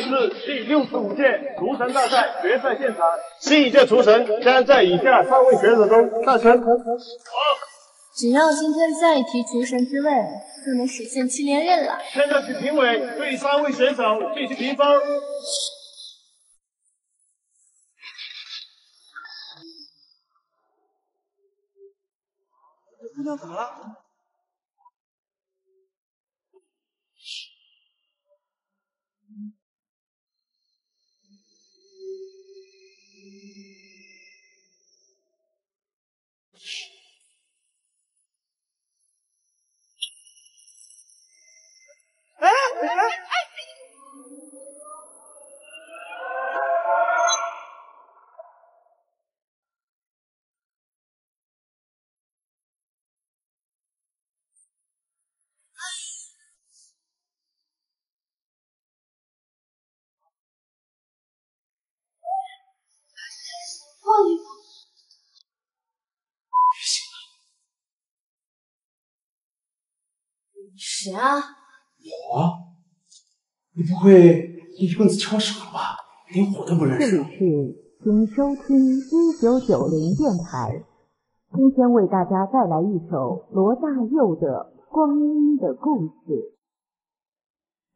已至第六十五届厨神大赛决赛现场，新一届厨神将在以下三位选手中诞生。只要今天再提厨神之位，就能实现七连任了。现在请评委对三位选手进行评分。姑娘怎么了？哎哎！谁啊？我？你不会一棍子敲傻了吧？连我都不认识。这里是请收听一九九零电台，今天为大家带来一首罗大佑的《光阴的故事》。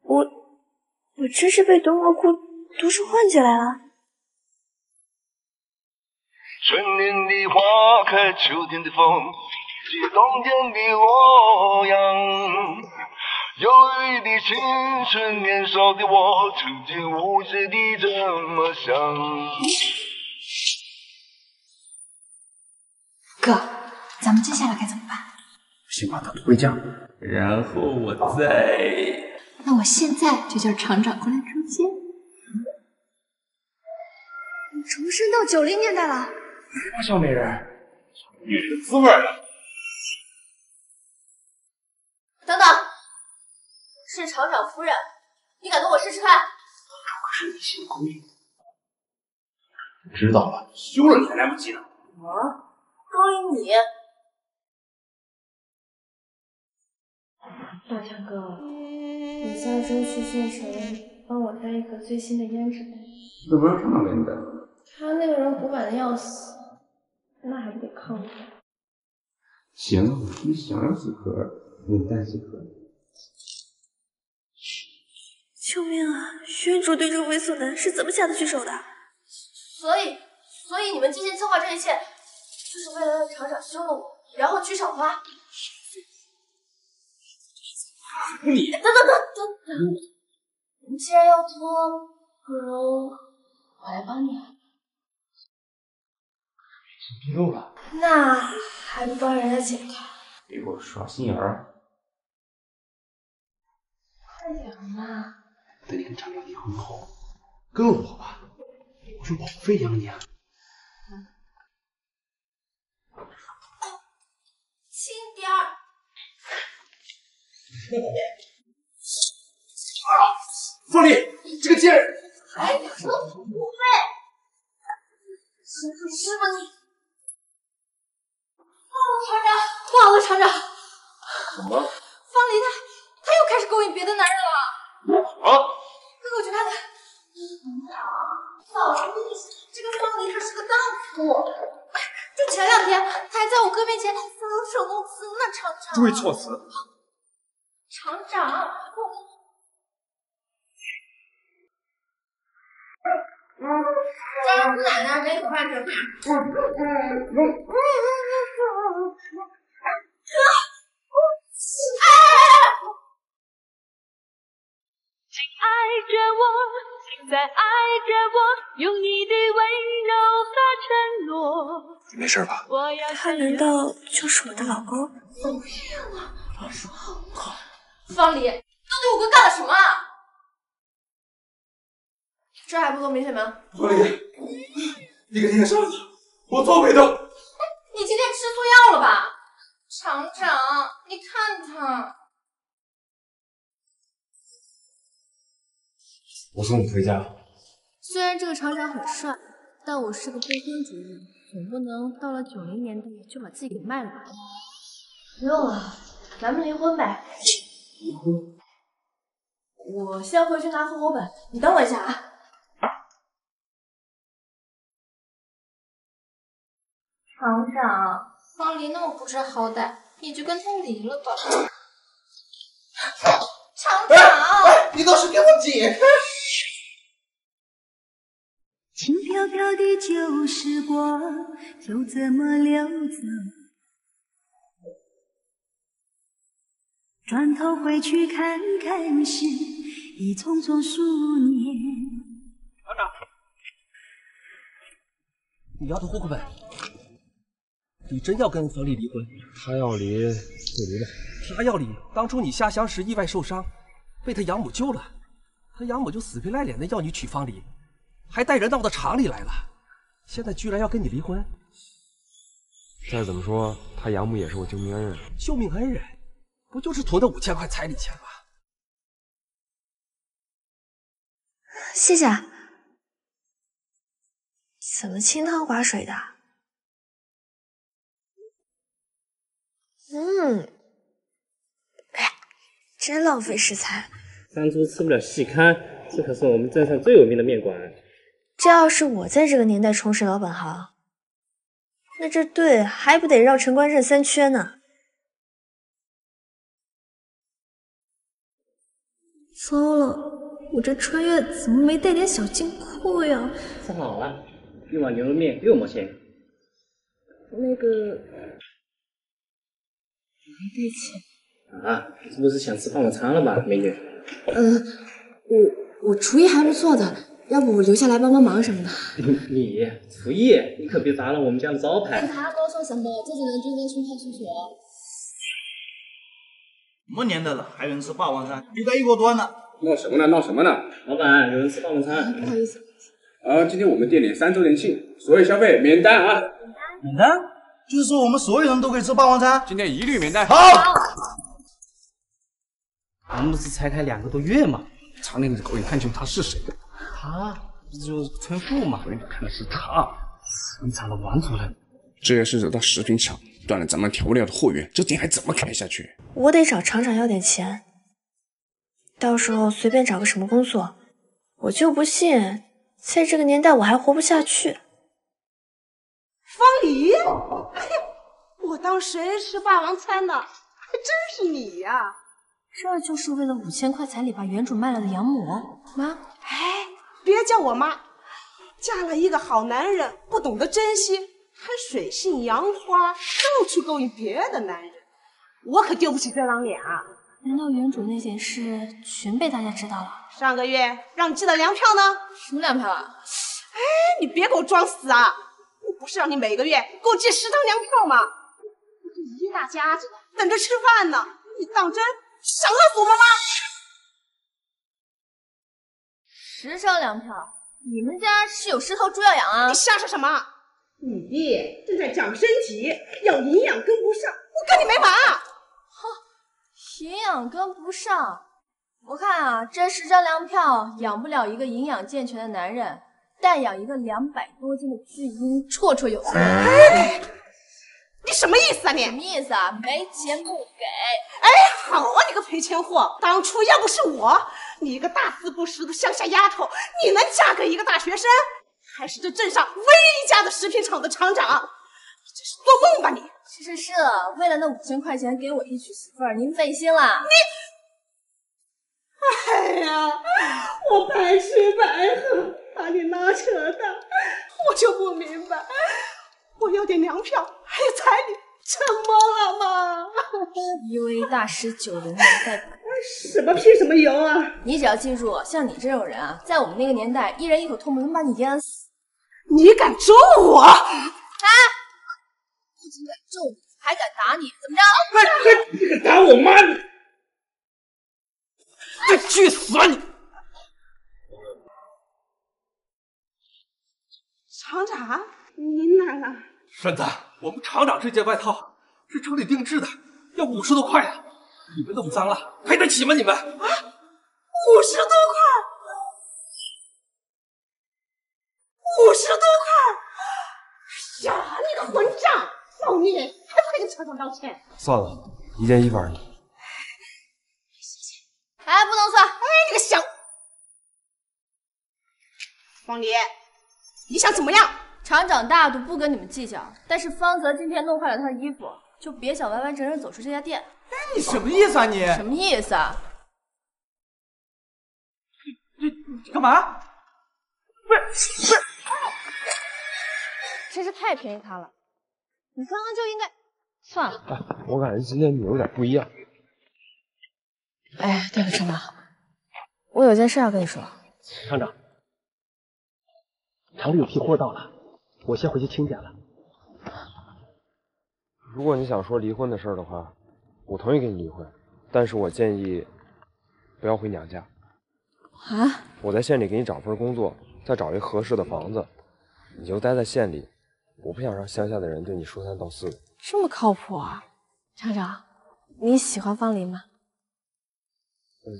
我我真是被毒蘑菇毒出幻觉来了。春天的花开，秋天的风，以及冬天的洛阳。忧郁的青春，年少的我，曾经无知地这么想。哥，咱们接下来该怎么办？先把他拖回家，然后我再……那我现在就叫厂长过来捉奸。你重生到九零年代了？什么小美人？女人的滋味啊！等等，是厂长夫人，你敢跟我试试看？可是你新勾引，知道了，休了你还来不及呢。啊，勾引你？大强哥，你下周去县城帮我带一个最新的胭脂呗。怎么这么冷淡？他那个人古板的要死，那还不得抗着？行，你想要几盒，我带几盒。救命啊！徐院主对这个猥琐男是怎么下得去手的？所以，所以你们精心策划这一切，就是为了让厂长休了我，然后娶小花。你等等等等等，你既然要拖，不如我来帮你。纰漏了，那还不帮人家解开？别给我耍心眼儿！快点嘛！等你跟厂长离婚后，跟我吧，我说保护费养你啊。轻点儿。啊凤梨，这个贱人！哎，不会。师傅，师傅你。哦，厂长，不好了，厂长。怎么了？方离他，他又开始勾引别的男人了。啊！快给我去看看。老师，这个方林他是个荡妇。就前两天，他还在我哥面前搔首弄姿呢，厂长。注意措辞。厂长，我。张奶奶没口饭吃。爱着我，请再爱着我，用你的温柔和承诺。你没事吧？他难道就是我的老公？方离，到底我哥干了什么啊？这还不够明显吗？方离，你给天天杀了他，我做没的。你今天吃错药了吧？厂长，你看他。我送你回家。虽然这个厂长很帅，但我是个不婚主义，总不能到了九零年代就把自己给卖了吧？不用了，咱们离婚呗。离婚？我先回去拿户口本，你等我一下啊。厂长，方离那么不知好歹，你就跟他离了吧。厂长，你倒是给我解开！轻飘飘的旧时光就这么溜走，转头回去看看时，已匆匆数年。厂长，你要的户口本。你真要跟方丽离婚？他要离就离吧。他要离，当初你下乡时意外受伤，被他养母救了，他养母就死皮赖脸的要你娶方丽，还带人闹到厂里来了，现在居然要跟你离婚。再怎么说，他养母也是我救命恩人。救命恩人，不就是图那五千块彩礼钱吗？谢谢。怎么清汤寡水的？嗯，哎，真浪费食材。山猪吃不了细糠，这可是我们镇上最有名的面馆。这要是我在这个年代重拾老本行，那这队还不得绕城关镇三圈呢？糟了，我这穿越怎么没带点小金库呀？吃好了，一碗牛肉面六毛钱。那个。没带钱啊！这不是想吃霸王餐了吧，美女？嗯，我我厨艺还不错的，要不我留下来帮帮忙什么的。你厨艺，你可别砸了我们家的招牌。他跟我说什么？这种人就应该去派出所。什么年代了，还有人吃霸王餐？应该一锅端了。闹什么呢？闹什么呢？老板，有人吃霸王餐。不好意思。啊，今天我们店里三周年庆，所有消费免单啊！免单？免单就是说我们所有人都可以吃霸王餐，今天一律免单。好，我们不是才开两个多月吗？厂里的狗眼看清他是谁？他不就是村妇嘛？我看的是他，你厂的王主任。这要是惹到食品厂，断了咱们调料的货源，这店还怎么开下去？我得找厂长要点钱，到时候随便找个什么工作，我就不信在这个年代我还活不下去。方黎，我当谁吃霸王餐呢？还真是你呀！这就是为了五千块彩礼把原主卖了的养母妈。哎，别叫我妈，嫁了一个好男人，不懂得珍惜，还水性杨花，到处勾引别的男人，我可丢不起这张脸啊！难道原主那件事全被大家知道了？上个月让你寄的粮票呢？什么粮票啊？哎，你别给我装死啊！我不是让你每个月给我寄十张粮票吗？我这一大家子等着吃饭呢，你当真想饿死我们吗？十张粮票，你们家是有十头猪要养啊？你瞎说什么？你弟正在长身体，要营养跟不上，我跟你没完！哼，营养跟不上，我看啊，这十张粮票养不了一个营养健全的男人。但养一个两百多斤的巨婴绰绰有余。哎，你什么意思啊你？什么意思啊？没钱不给。哎，好啊，你个赔钱货！当初要不是我，你一个大字不识的乡下丫头，你能嫁给一个大学生？还是这镇上唯一一家的食品厂的厂长？你这是做梦吧你？是是是，为了那五千块钱给我一娶媳妇儿，您费心了。你。哎呀，我白吃白喝。把你拉扯大，我就不明白，我要点粮票，还有彩礼，成懵了吗？一位大师九零年代，什么屁什么油啊！你只要记住，像你这种人啊，在我们那个年代，一人一口唾沫能把你淹死。你敢咒我？哎，不仅敢咒你，还敢打你，怎么着？你敢打我妈？你去死啊你！厂长，您来了。婶子我们厂长这件外套是厂里定制的要五十多块啊你们弄脏了赔得起吗你们？啊五十多块五十多块呀你个混账造孽还不赶紧去厂长道歉。算了一件衣服而已。哎不能算哎你个小王迪你想怎么样？厂长大度，不跟你们计较。但是方泽今天弄坏了他的衣服，就别想完完整整走出这家店。哎你什么意思啊你？什么意思啊？你干嘛？不是不是，真是太便宜他了。你刚刚就应该算了。哎，我感觉今天你有点不一样。哎，对了，厂长，我有件事要跟你说。厂长，厂里有批货到了，我先回去清点了。如果你想说离婚的事的话，我同意跟你离婚，但是我建议不要回娘家。啊？我在县里给你找份工作，再找一合适的房子，你就待在县里。我不想让乡下的人对你说三道四的。这么靠谱啊，厂长，你喜欢方林吗？嗯，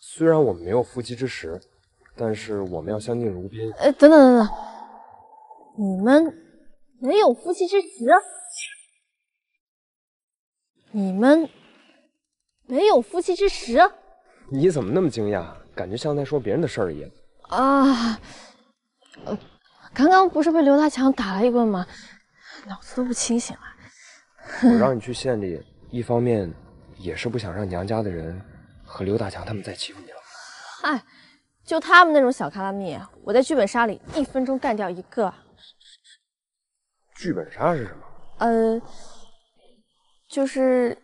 虽然我们没有夫妻之实，但是我们要相敬如宾。呃，等等等等，你们没有夫妻之实？你们没有夫妻之实？你怎么那么惊讶？感觉像在说别人的事儿一样。啊，呃，刚刚不是被刘大强打了一棍吗？脑子都不清醒了。我让你去县里，一方面也是不想让娘家的人和刘大强他们再欺负你了。嗨，就他们那种小卡拉蜜，我在剧本杀里一分钟干掉一个。剧本杀是什么？呃，就是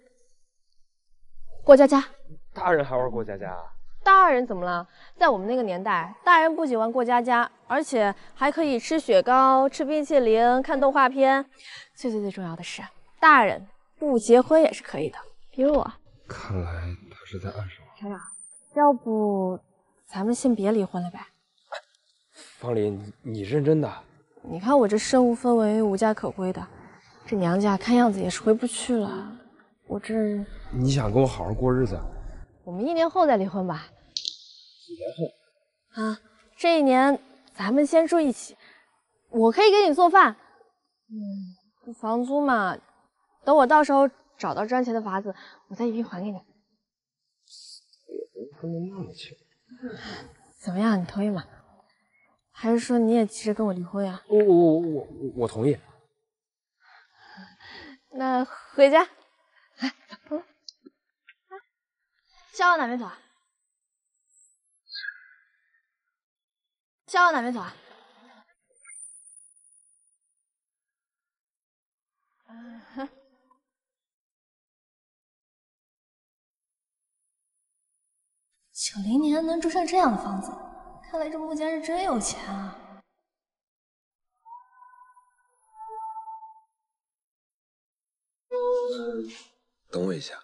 过家家。大人还玩过家家？大人怎么了？在我们那个年代，大人不仅玩过家家，而且还可以吃雪糕、吃冰淇淋、看动画片。最最最重要的是，大人不结婚也是可以的，比如我。看来他是在暗示我。厂长，要不咱们先别离婚了呗？方林，你你认真的？你看我这身无分文、无家可归的，这娘家看样子也是回不去了。我这……你想跟我好好过日子？我们一年后再离婚吧。几年后？啊，这一年咱们先住一起，我可以给你做饭。嗯，房租嘛，等我到时候找到赚钱的法子，我再一并还给你。也不是分的那么清。怎么样，你同意吗？还是说你也急着跟我离婚呀？我我我我我同意。那回家。来，走。先往哪边走啊？先往哪边走啊？九零年能住上这样的房子，看来这穆家是真有钱啊！嗯，等我一下。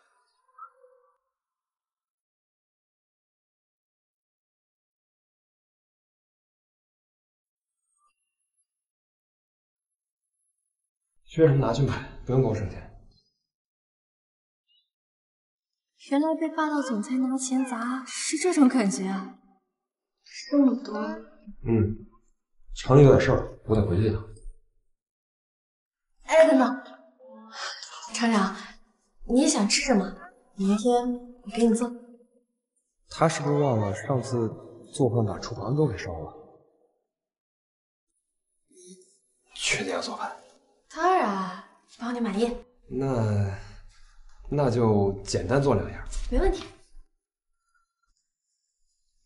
缺什么拿去买，不用给我省钱。原来被霸道总裁拿钱砸是这种感觉啊！这么多。嗯，厂里有点事儿，我得回去一趟。哎，等等，厂长，你也想吃什么？明天我给你做。他是不是忘了上次做饭把厨房都给烧了？确定要做饭？当然，包你满意。那那就简单做两样。没问题。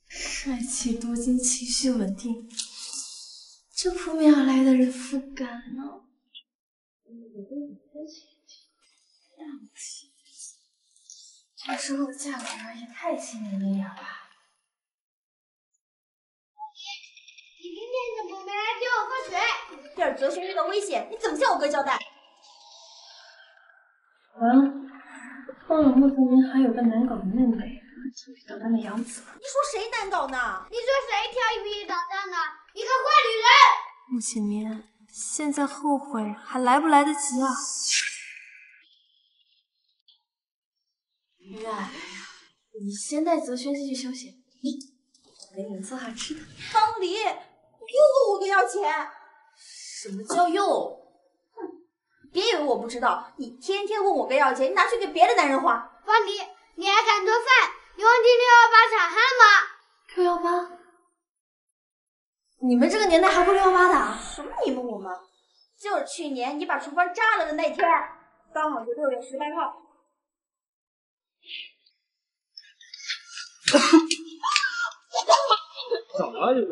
帅气多金，情绪稳定，这扑面而来的人肤感呢？这时候的价格也太亲民了点吧？你今天怎么没来接我放学？这儿哲学遇到危险，你怎么向我哥交代？嗯，忘了穆泽明还有个难搞的妹妹，捣蛋的杨子。你说谁难搞呢？你说谁调皮捣蛋呢？一个坏女人！穆启明，现在后悔还来不来得及啊？哎呀，你先带泽轩进去休息，我给你们做好吃的。方离，你又问我哥要钱？什么叫又？哼，别以为我不知道，你天天问我哥要钱，你拿去给别的男人花。方离，你还敢做饭？你忘记六幺八查案吗？六幺八？你们这个年代还会六幺八的啊？什么你们我们？就是去年你把厨房炸了的那天，刚好是六月十八号。怎么了这是？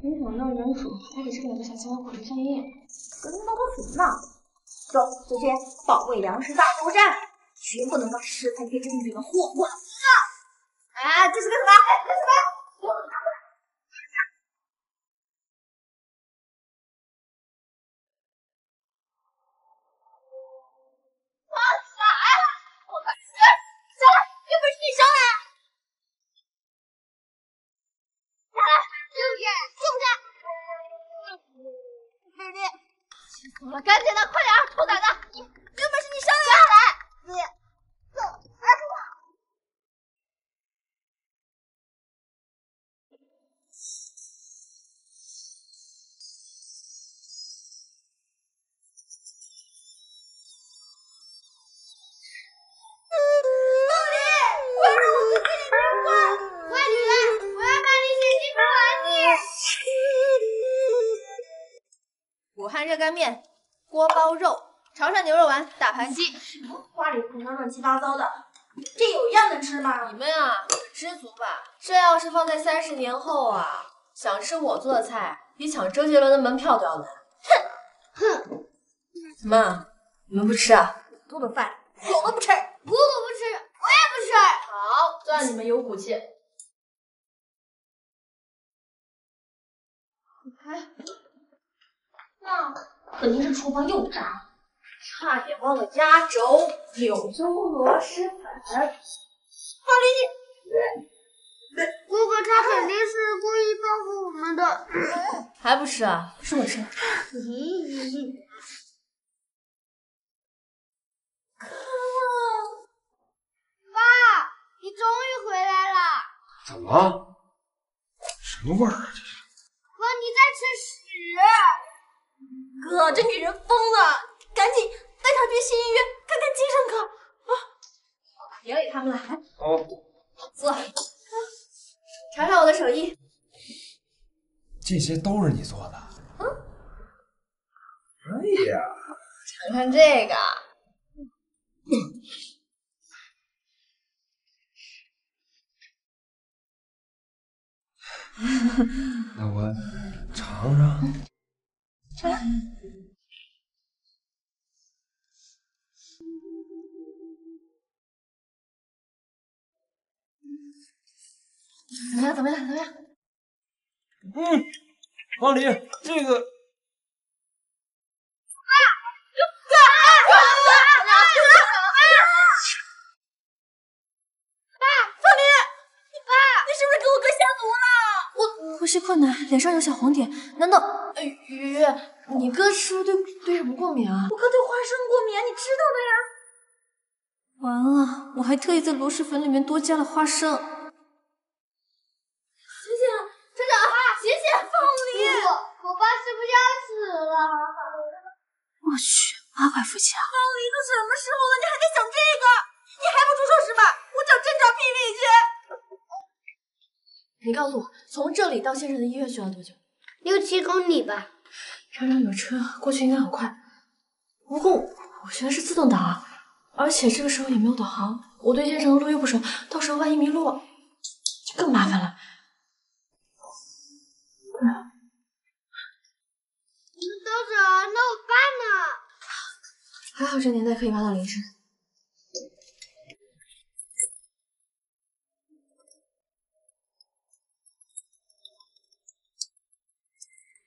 没想到人鼠还给这两个小家伙留下阴影，跟他们闹什么呢？走，小姐，保卫粮食大作战，绝不能让食材变成你的祸患。哎，这是干什么？干什么？放啥呀？我看上来，上来，有本事你上来！下来，是不是？是不是？弟弟，我了！赶紧的，快点，臭崽子！盘鸡，花里胡哨乱七八糟的，这有样的吃吗？你们啊，知足吧。这要是放在三十年后啊，想吃我做的菜，比抢周杰伦的门票都要难。哼哼，怎么，你们不吃啊？多的饭，我都不吃，姑姑不吃，我也不吃。好，算你们有骨气。哎，那肯定是厨房又炸了，差点忘了压轴，柳州螺蛳粉。放离你。姑姑她肯定是故意报复我们的。还不吃啊？是我吃。咦，爸，你终于回来了。怎么了？什么味儿啊？这是？哥，你在吃屎！哥，这女人疯了，赶紧带他去新医院看看精神科啊！别理他们了，哦，坐，尝尝我的手艺。这些都是你做的？嗯。哎呀，尝尝这个。那我尝尝。尝怎么样？怎么样？怎么样？嗯，王林，这个呼吸困难，脸上有小红点，难道……哎，雨雨，你哥是不是对对什么过敏啊？我哥对花生过敏，你知道的呀。完了，我还特意在螺蛳粉里面多加了花生。醒醒，船长，醒醒，凤梨！我爸是不是要死了？我去，八块腹腔！凤梨都什么时候了，你还在想这个？你还不出手是吧？我找镇长评理去。你告诉我，从这里到县城的医院需要多久？六七公里吧。船长有车，过去应该很快。不过我学的是自动挡啊，而且这个时候也没有导航，我对县城的路又不熟，到时候万一迷路，就更麻烦了。豆子，那我爸呢？还好这年代可以挖到灵芝。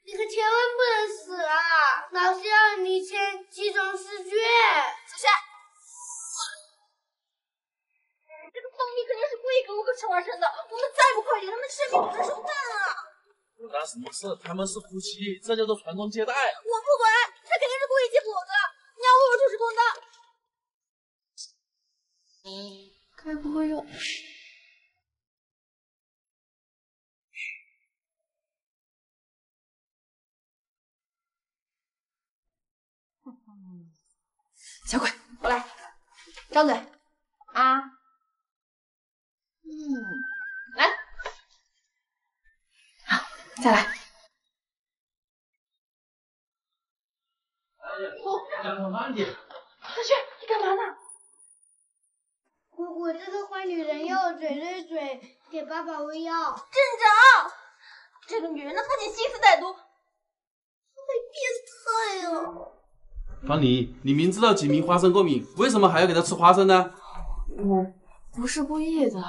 你可千万不能死啊！老师要你签几种试卷。走下。这个凤梨肯定是故意给我哥吃花生的，我们再不快点，他们生命不能受难啊！不干什么事，他们是夫妻，这叫做传宗接代。我不管，他肯定是故意欺负我哥，你要为我主持公道。该不会又……小鬼，过来！张嘴。啊。嗯，来。好，再来。慢点。小雪，你干嘛呢？我我这个坏女人要嘴对嘴给爸爸喂药。镇长，这个女人的父亲心思歹毒，太变态了。方妮，你明知道锦明花生过敏，为什么还要给他吃花生呢？我不是故意的，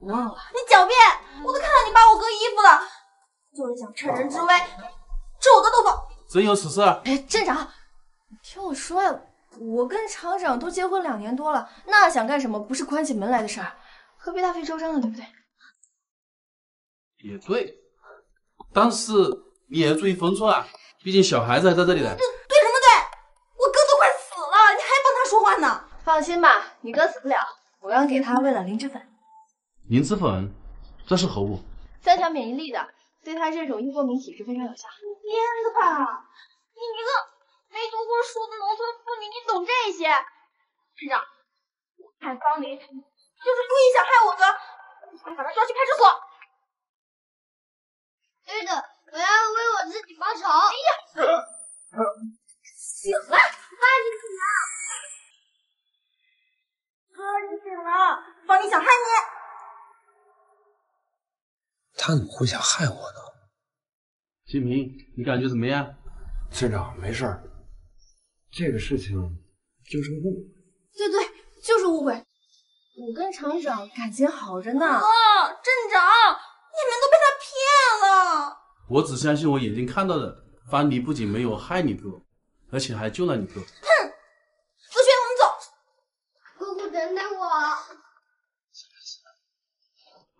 我忘了。你狡辩！我都看到你扒我哥衣服了，就是想趁人之危吃我的豆腐。真有此事？哎，镇长，你听我说呀，我跟厂长都结婚两年多了，那想干什么不是关起门来的事儿，何必大费周章呢？对不对？也对，但是你也要注意分寸啊，毕竟小孩子还在这里呢。对什么对？我哥都快死了，你还帮他说话呢？放心吧，你哥死不了，我刚给他喂了灵芝粉。灵芝粉，这是何物？增强免疫力的，对他这种易过敏体质非常有效。编的吧？你一个没读过书的农村妇女，你懂这些？市长，我看方林就是故意想害我哥，我把他抓去派出所。对的，我要为我自己报仇。哎呀，醒了，爸，你醒了。哥，你醒了，方林想害你。他怎么会想害我呢？金平，你感觉怎么样？镇长，没事儿，这个事情就是个误会。对对，就是误会。我跟厂长感情好着呢。哥，镇长，你们都被他骗了。我只相信我眼睛看到的，方妮不仅没有害你哥，而且还救了你哥。哼，子轩，我们走。姑姑，等等我。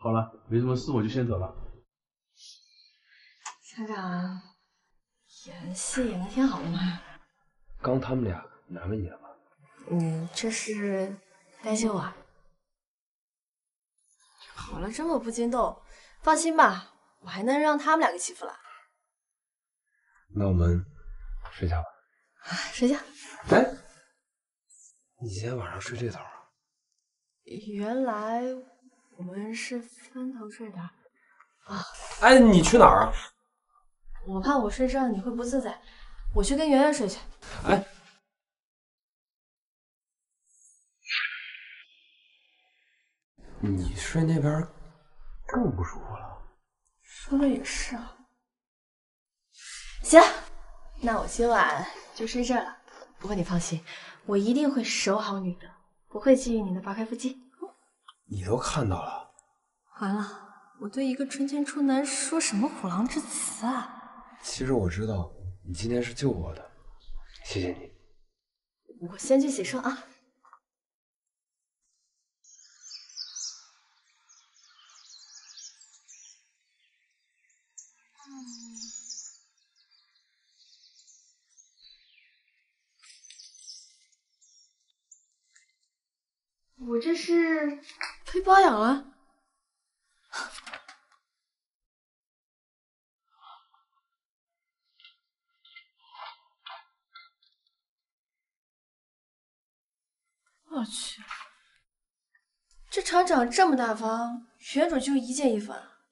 好了，没什么事，我就先走了。厂长，演戏演的挺好的嘛。刚他们俩难为你了吧？嗯，这是担心我。好了，这么不经斗，放心吧，我还能让他们俩给欺负了。那我们睡觉吧。睡觉。哎，你今天晚上睡这头啊？原来我们是分头睡的啊！哎，你去哪儿啊？我怕我睡这儿你会不自在，我去跟圆圆睡去。哎，你睡那边更不舒服了。说的也是啊。行，那我今晚就睡这儿了。不过你放心，我一定会守好你的，不会觊觎你的八块腹肌。你都看到了。完了，我对一个纯情处男说什么虎狼之词啊？其实我知道你今天是救我的，谢谢你。我先去洗漱啊。我这是推包养了。我去，这厂长这么大方，原主就一件衣服啊！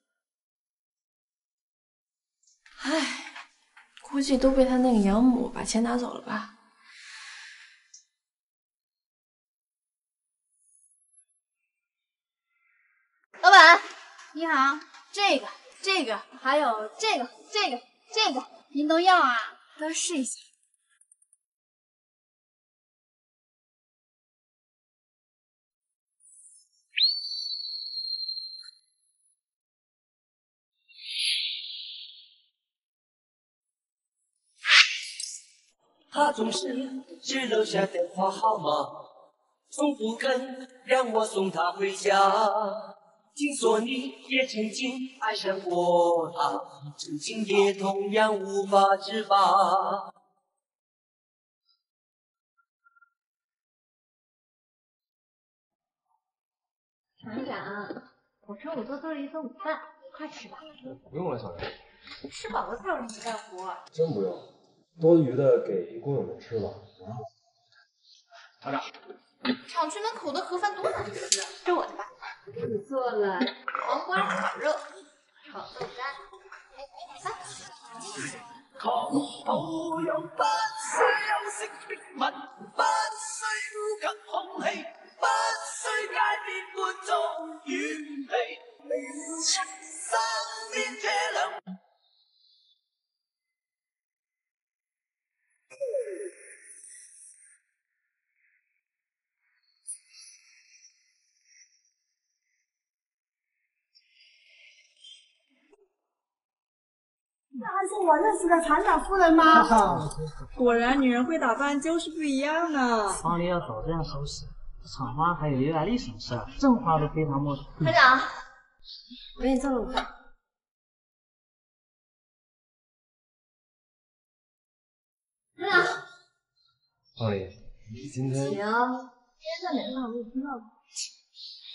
唉，估计都被他那个养母把钱拿走了吧。老板，你好，这个、这个，还有这个、这个、这个，您都要啊？都试一下。他总是只留下电话号码，从不肯让我送他回家。听说你也曾经爱上过他，曾经也同样无法自拔。厂长，我中午多做了一份午饭，快吃吧。不用了，小袁。吃饱了才有力气干活。真不用，多余的给工友们吃吧。厂长，厂区门口的盒饭多难吃，这我的吧。做了黄瓜炒肉、炒豆干，哎哎，来。狂是我认识的厂长夫人吗？果然，女人会打扮就是不一样呢。方里要早这样收拾，厂花还有意大利省事儿，正花都非常莫。厂长，我给你做了午饭。厂长，方里，你今天行。今天在哪个饭我也不知道。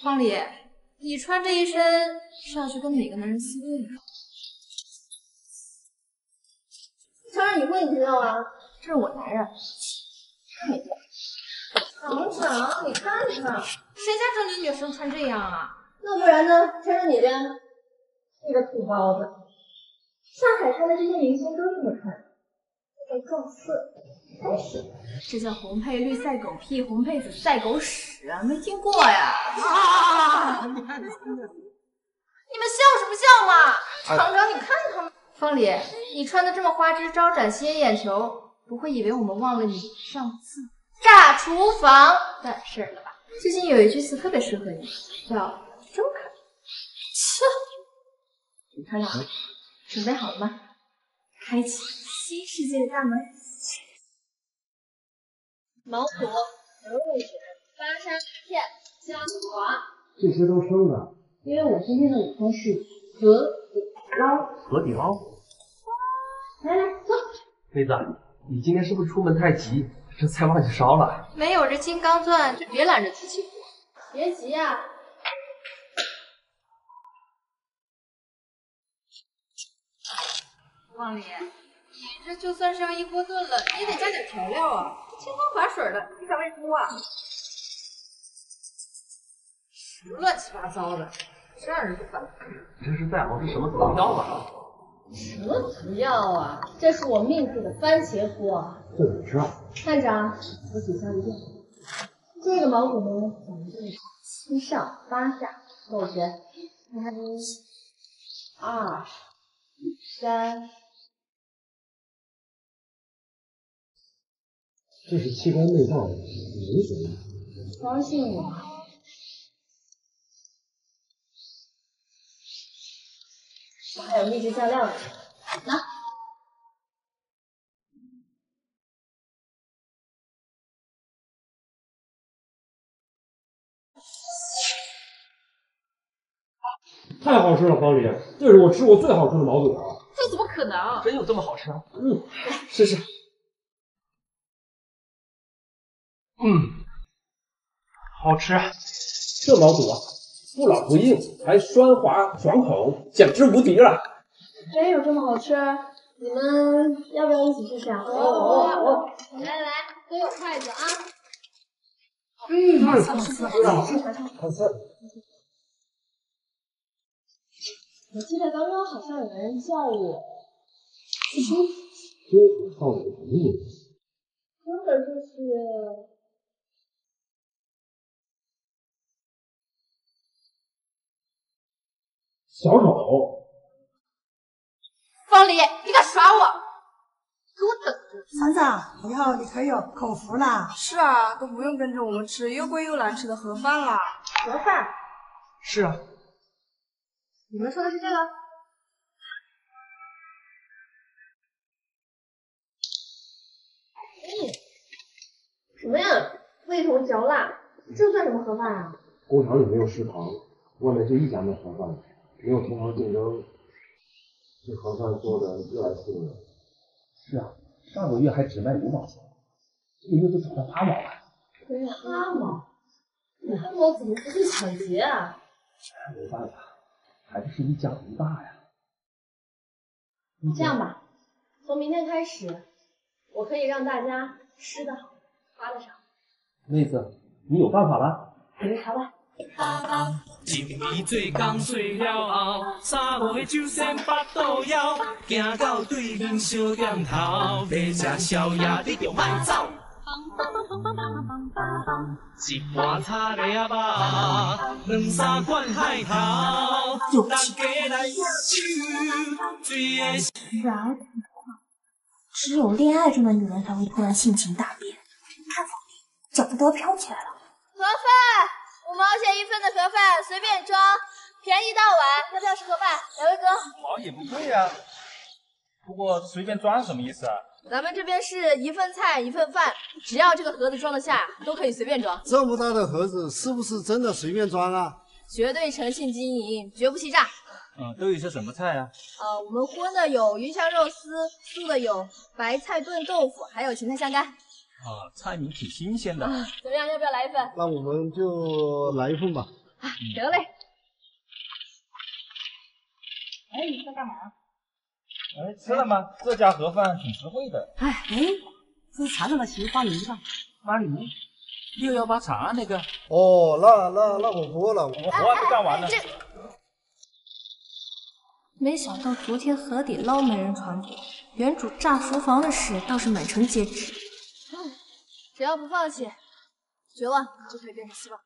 方里，你穿这一身是要去跟哪个男人私会啊？厂长，你会你知道吗？这是我男人。厂长，你看看，谁家正经女生穿这样啊？那不然呢？穿着你的那个土包子，上海滩的这些明星都这么穿，这叫撞色，真是。这叫红配绿赛狗屁，红配紫赛狗屎啊！没听过呀？啊！你们笑什么笑嘛？厂长，你看他们。方里，你穿的这么花枝招展，吸引眼球，不会以为我们忘了你上次炸厨房的事了吧？最近有一句词特别适合你，叫周凯。切，你看看，准备好了吗？开启新世界的大门。毛肚、牛肉卷、巴沙片、虾滑，这些都生的。因为我今天的午餐是河底捞。河底捞。来来坐。妹子，你今天是不是出门太急，这菜忘记烧了？没有这金刚钻，就别揽着瓷器活。别急呀、啊。王林，你这就算是要一锅炖了，你也得加点调料啊！清汤寡水的，你敢喂猪啊？什么乱七八糟的，真让人烦。这是在熬着什么毒药吧？什么毒药啊？这是我命制的番茄锅。这怎么吃啊？探长，我只教一遍。这个毛肚呢，讲究七上八下，够学。三、二、三。这是器官内脏，你怎么？相信我。我还有秘制酱料呢，拿。太好吃了，方林，这是我吃过最好吃的毛肚了。这怎么可能？真有这么好吃？嗯，试试。嗯，好吃。这毛肚啊，不老不硬，还酸滑爽口，简直无敌了。真有这么好吃？你们要不要一起试试啊？我我我。来来来，都有筷子啊。嗯，好吃好吃好吃好吃。我记得刚刚好像有人叫我叔。叔，到底什么意思？根本就是。小丑，方黎，你敢耍我？给我等着！厂长，以后你可有口福了。是啊，都不用跟着我们吃又贵又难吃的盒饭了。盒饭？是啊。你们说的是这个？嗯，什么呀？味同嚼蜡，这算什么盒饭啊？工厂里没有食堂，外面就一家卖盒饭，没有同行竞争，这盒饭做的越来越了。是啊，上个月还只卖五毛钱，这个月都涨到八毛了。八毛？八毛怎么不去抢劫啊？没办法，还是一家独大呀。这样吧，从明天开始，我可以让大家吃得好，花得少。妹子，你有办法了？你瞧吧。一暝做工做了后，三五个酒仙八肚枵，行到对面小店头，要吃宵夜你就莫走。一盘炒螺仔肉，两三罐海头，大家来喝酒，醉的然而只有恋爱中的女人才会突然性情大变。看方丽，脚都要飘起来了。盒饭，五毛钱一份的盒饭，随便装，便宜到碗。要不要吃盒饭？两位哥。五毛也不贵呀、不过随便装什么意思啊？咱们这边是一份菜一份饭，只要这个盒子装得下，都可以随便装，这么大的盒子，是不是真的随便装啊？绝对诚信经营，绝不欺诈。嗯，都有些什么菜啊、呃，我们荤的有鱼香肉丝，素的有白菜炖豆腐，还有芹菜香干。啊？菜名挺新鲜的。怎么样？要不要来一份？那我们就来一份吧。啊得嘞。哎，你在干嘛？哎，吃了吗？这家盒饭挺实惠的。哎哎，这是厂长的媳妇巴黎吧？巴黎，又要把长安那个，哦，那那那我不饿了，我们活还没干完呢。没想到昨天河底捞没人传播，原主炸厨房的事倒是满城皆知。只要不放弃，绝望就可以变成希望。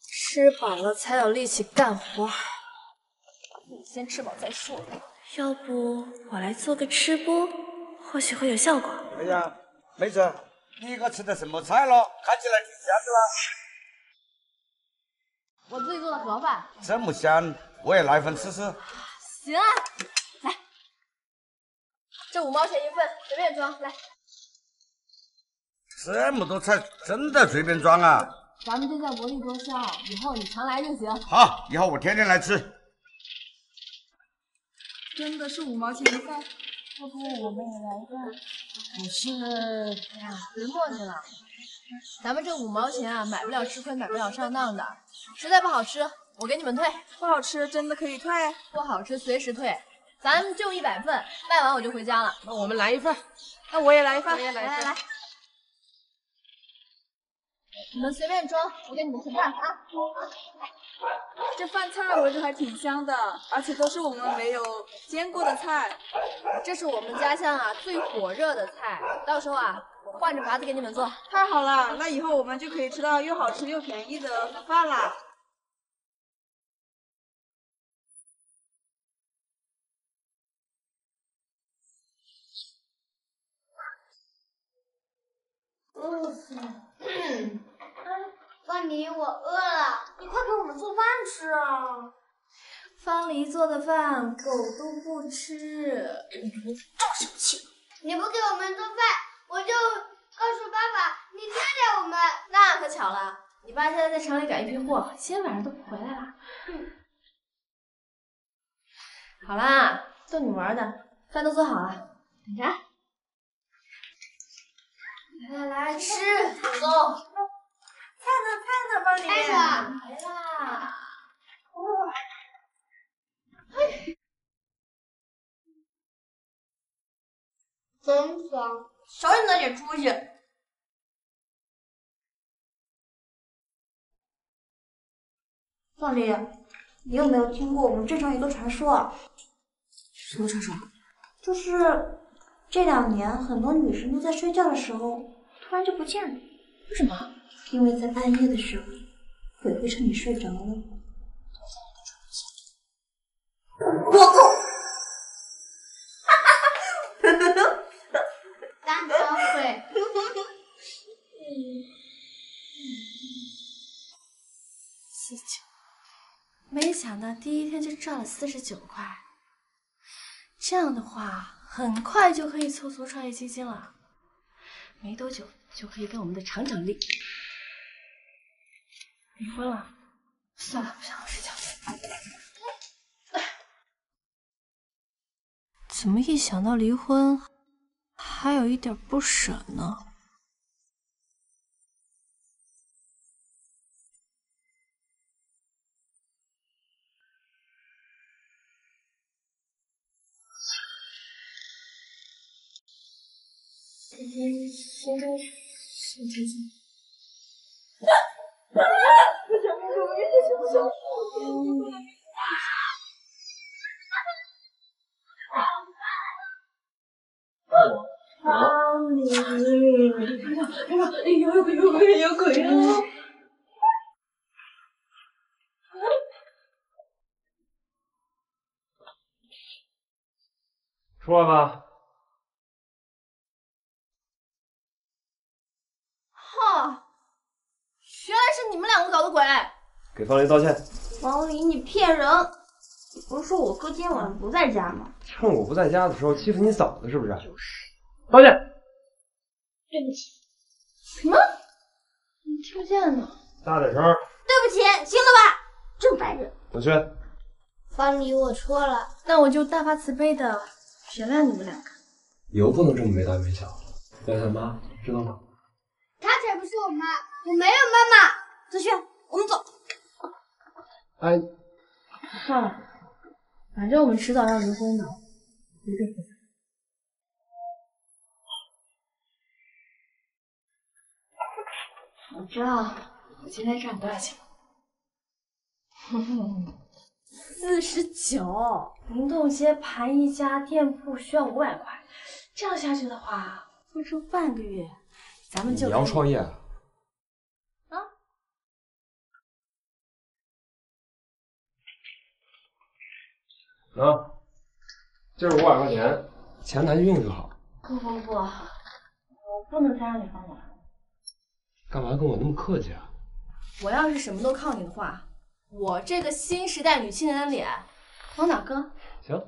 吃饱了才有力气干活。你先吃饱再说。要不我来做个吃播，或许会有效果。哎呀，妹子，你一个吃的什么菜了？看起来挺香的我自己做的盒饭。这么香，我也来份试试。行啊，来，这五毛钱一份，随便装。来，这么多菜，真的随便装啊？咱们这叫薄利多销，以后你常来就行。好，以后我天天来吃。真的是五毛钱一份，要不我们也来一份？可是，哎呀，别磨叽了，咱们这五毛钱啊，买不了吃亏，买不了上当的。实在不好吃，我给你们退。不好吃真的可以退？不好吃随时退。咱们就一百份，卖完我就回家了。那我们来一份，那我也来一份，我也来一份来来来，你们随便装，我给你们盛饭啊。这饭菜闻着还挺香的，而且都是我们没有煎过的菜。这是我们家乡啊最火热的菜，到时候啊我换着法子给你们做。太好了，那以后我们就可以吃到又好吃又便宜的饭啦。嗯，方妮，我饿了，你快给我们做饭吃啊！方黎做的饭狗都不吃，这生气！你不给我们做饭，我就告诉爸爸你虐待我们。那可巧了，你爸现在在厂里赶一批货，今天晚上都不回来了。好啦，逗你们玩的，饭都做好了，等着啊。来来来，吃，走。菜呢？菜呢？方黎。开来啦！真香！少你那点出息！放丽，你有没有听过我们镇上一个传说啊？什么传说？就是这两年很多女生都在睡觉的时候突然就不见了。为什么？因为在半夜的时候，鬼会趁你睡着了，我够！当真会。四九，没想到第一天就赚了四十九块，这样的话很快就可以凑足创业基金了，没多久就可以跟我们的厂长离离婚了。算了，不想睡觉。怎么一想到离婚，还有一点不舍呢？出来吧。哈，原来是你们两个搞的鬼！给方林道歉。王林，你骗人！你不是说我哥今天晚上不在家吗？趁我不在家的时候欺负你嫂子是不是？就是道歉。对不起。什么？你听不见呢？大点声。对不起，行了吧？真烦人。小轩，方离，我错了。那我就大发慈悲的原谅你们两个。以后不能这么没大没小，要他妈，知道吗？她才不是我妈，我没有妈妈。子轩，我们走。哎，算了，反正我们迟早要离婚的，随便复杂。我知道我今天赚多少钱了，哼哼，四十九。灵动鞋盘一家店铺需要五百块，这样下去的话，不出半个月，咱们就你要创业？啊？啊，这是五百块钱，钱拿去用就好。不不不，我不能再让你帮我了。干嘛跟我那么客气啊？我要是什么都靠你的话，我这个新时代女青年的脸往哪搁？行，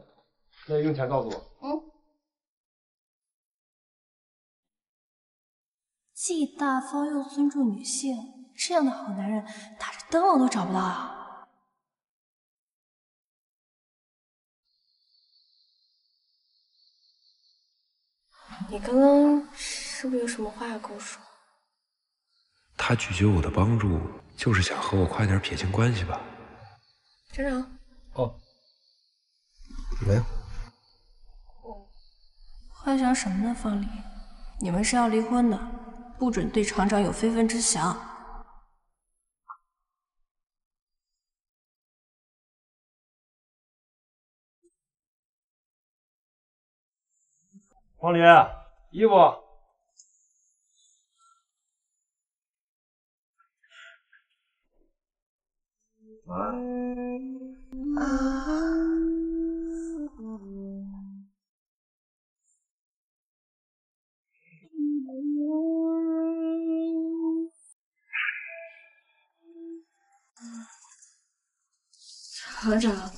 那用钱告诉我。嗯，既大方又尊重女性，这样的好男人打着灯笼都找不到啊！你刚刚是不是有什么话要跟我说？他拒绝我的帮助，就是想和我快点撇清关系吧？厂长，哦，没有。幻想什么呢，方离？你们是要离婚的，不准对厂长有非分之想。方林，衣服。厂长，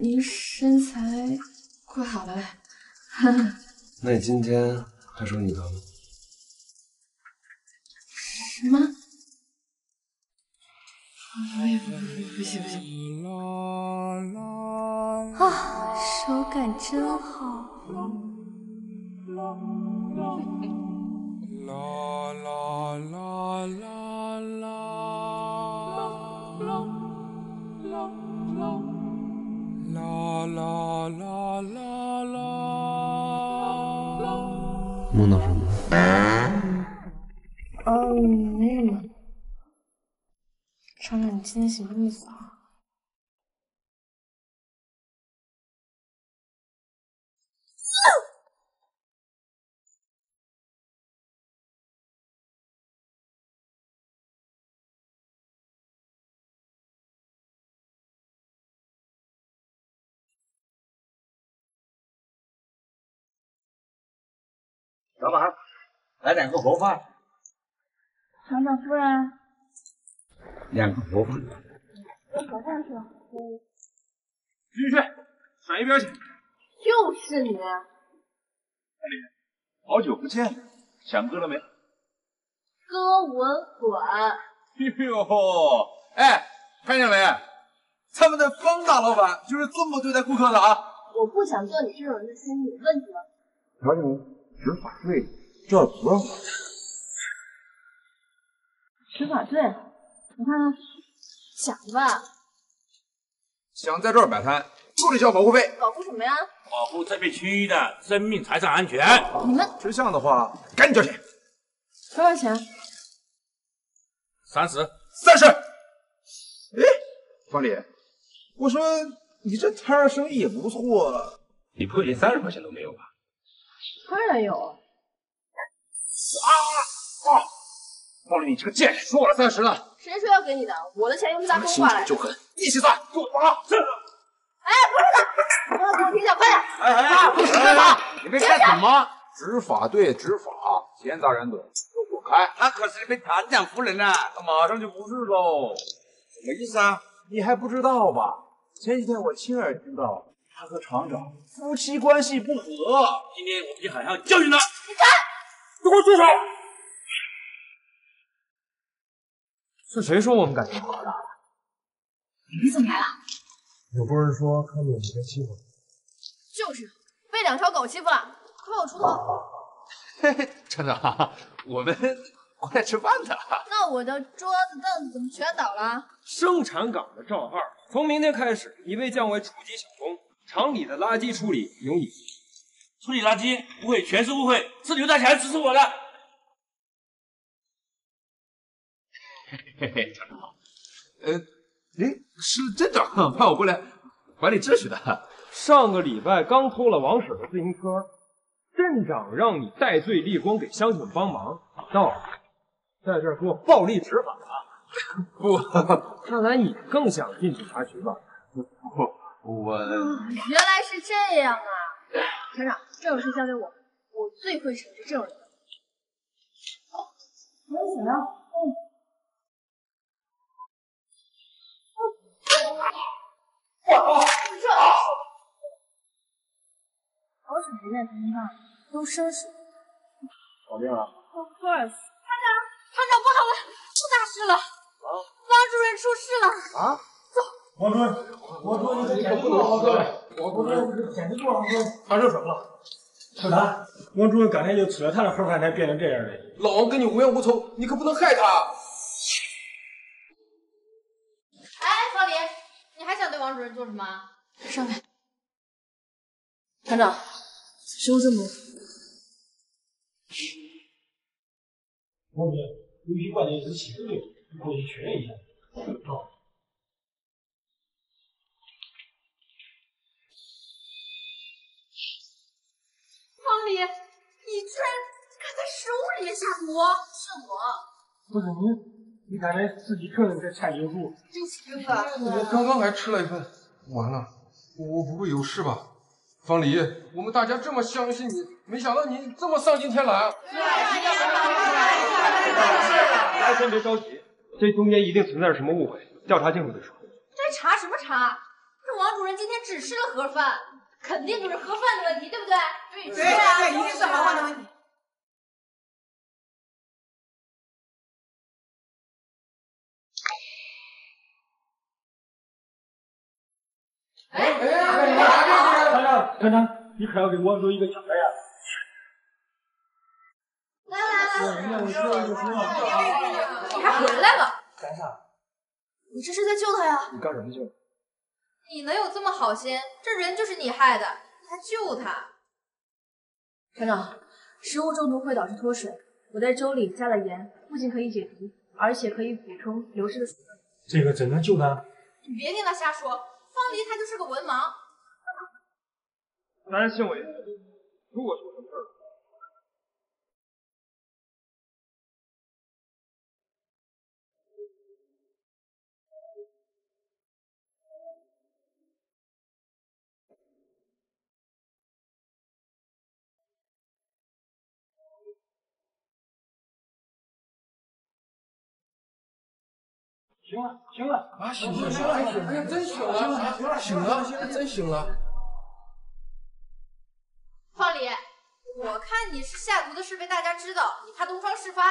您身材快好了嘞。那你今天还说你疼？什么？哎呀，不不行不行！啊，手感真好。梦到什么了？哦，没什么。厂长，你今天醒这么早？老板，来两个盒饭。厂长夫人，两个盒饭。我好像是。继续，闪一边去。又是你！好久不见，想哥了没？哥我滚！哟，哎，看见没？他们的方大老板就是这么对待顾客的啊！我不想做你这种人的生意，有问题吗？条件执法队这儿不让打。执法队，你看看，假的吧？想在这儿摆摊，就得交保护费。保护什么呀？保护这片区域的生命财产安全。你们识相的话，赶紧交钱。多少钱？三十，三十。哎，方丽，我说你这摊儿生意也不错，你不会连三十块钱都没有吧？当然有。啊啊！暴力，你这个贱人，说我了三十了，谁说要给你的？我的钱又不砸空话来的。就狠，一起算，给我绑。是。哎，不是的，给我停下，快点！哎哎，不是的，你没看懂吗？执法对执法，闲杂人等都滚开！他可是一位团长夫人呐，他马上就不是喽。什么意思啊？你还不知道吧？前几天我亲耳听到他和厂长夫妻关系不和，今天我们就好好教训他。你敢！你给我住手！是谁说我们感情不和的？你怎么来了？有工人说看见你被欺负了。就是，被两条狗欺负了，快我出头！嘿嘿，厂长，我们 过来吃饭的。那我的桌子凳子怎么全倒了？生产岗的赵二，从明天开始你被降为初级小工，厂里的垃圾处理由你。处理垃圾误会全是误会，是刘大强指使我的。嘿嘿，厂长，呃，哎，是镇长派我过来管理秩序的。上个礼拜刚偷了王婶的自行车，镇长让你戴罪立功，给乡亲们帮忙。到，在这儿给我暴力执法啊！不，看来你更想进警察局吧？不，我原来是这样啊！厂长，这种事交给我，我最会惩治这种人了。没有想要。嗯哇！这好久不见，同志们，都绅士。搞定了。Of course。厂长，厂长，不好了，出大事了！啊！王主任出事了！啊！走。王主任，我说你可不能好好王主任简直不王主任。发生什么了？是他，王主任刚才就吃了他的盒饭才变成这样的。老王跟你无冤无仇，你可不能害他。哎，方林，你还想对王主任做什么？上来。团长，此事这么。王主任，有些关键是新的，你过去确认一下。好。你居然敢在食物里面下毒！是我。不是你，你刚才自己承认这菜有毒。真奇怪。我刚刚还吃了一份，完了，我不会有事吧？方黎，我们大家这么相信你，没想到你这么丧尽天良。大家先别着急，这中间一定存在着什么误会，调查清楚再说。这查什么查？这王主任今天只吃了盒饭，肯定就是盒饭的问题，对不对？对对啊，一定是盒饭的问题。哎哎，团长，团长，你可要给我做一个交代呀！来来来，我说就说，你还回来了？干啥？你这是在救他呀？你干什么去？你能有这么好心？这人就是你害的，你还救他？厂长，食物中毒会导致脱水，我在粥里加了盐，不仅可以解毒，而且可以补充流失的水分。这个怎能救他？你别听他瞎说，方黎他就是个文盲。咱信我也，如果出什么事儿，行了，行了，啊，行了，行了，哎呀，真醒了，醒了，醒了，现在真醒了。方黎，我看你是下毒的事被大家知道，你怕东窗事发，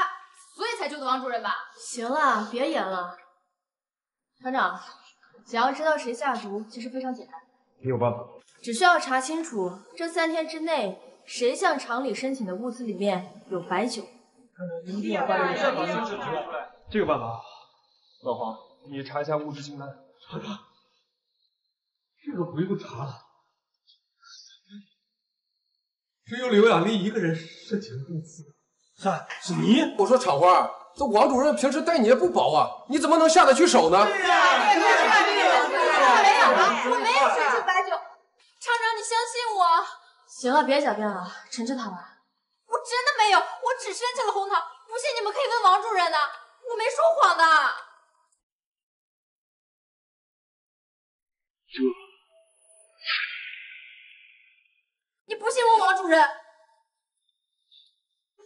所以才救的王主任吧？行了，别演了。团长，想要知道谁下毒，其实非常简单，你有办法？只需要查清楚这三天之内谁向厂里申请的物资里面有白酒。这个办法，老黄，你查一下物资清单。厂长，这个不用查了，只有刘雅丽一个人申请了物资。啥？是你？我说厂花，这王主任平时待你也不薄啊，你怎么能下得去手呢？我没有啊，我没有申请白酒。厂长，你相信我。行了，别狡辩了，惩治他吧。我真的没有，我只申请了红糖。不信你们可以问王主任的，我没说谎的。这你不信我王主任，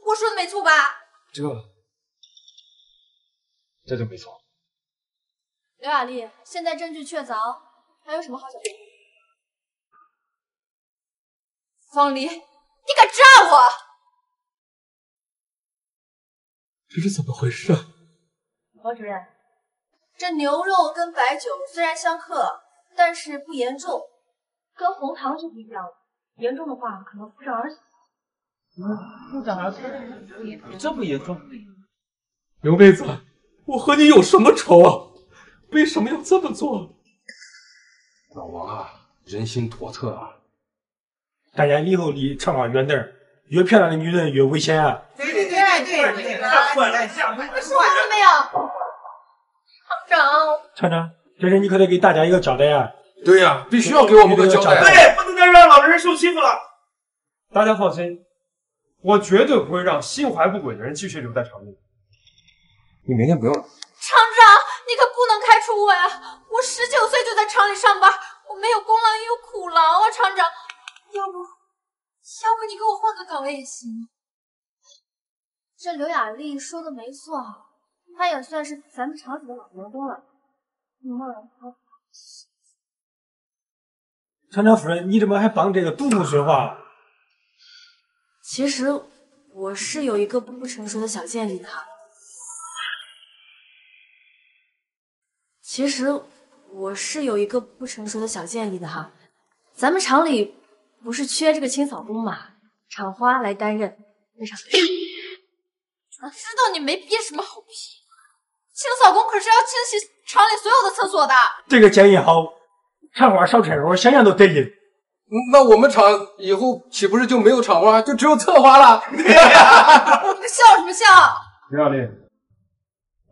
我说的没错吧？这这就没错。刘雅丽，现在证据确凿，还有什么好狡辩？方离，你敢炸我！这是怎么回事啊？王主任，这牛肉跟白酒虽然相克，但是不严重，跟红糖就不一样了。严重的话可能不战而死。不战而死，这么严重？刘妹子，我和你有什么仇啊？为什么要这么做？老王啊，人心叵测啊！大家以后离厂房远点儿，越漂亮的女人越危险啊！对对对对对，你说完了没有？厂长，厂长，这事你可得给大家一个交代啊！对呀、必须要给我们个交代。对，不能再让老人受欺负了。大家放心，我绝对不会让心怀不轨的人继续留在厂里。你明天不用了。厂长，你可不能开除我呀！我十九岁就在厂里上班，我没有功劳也有苦劳啊，厂长。要不，要不你给我换个岗位也行。这刘雅丽说的没错，她也算是咱们厂里的老员工了。厂长夫人，你怎么还帮这个杜甫说话？其实我是有一个不成熟的小建议的。其实我是有一个不成熟的小建议的哈，咱们厂里不是缺这个清扫工嘛，厂花来担任，非常合适。我知道你没憋什么好屁，清扫工可是要清洗厂里所有的厕所的。这个建议好，厂花少趁火，想想都得劲。嗯那我们厂以后岂不是就没有厂花，就只有厕花了？你 们笑什么笑？林小丽，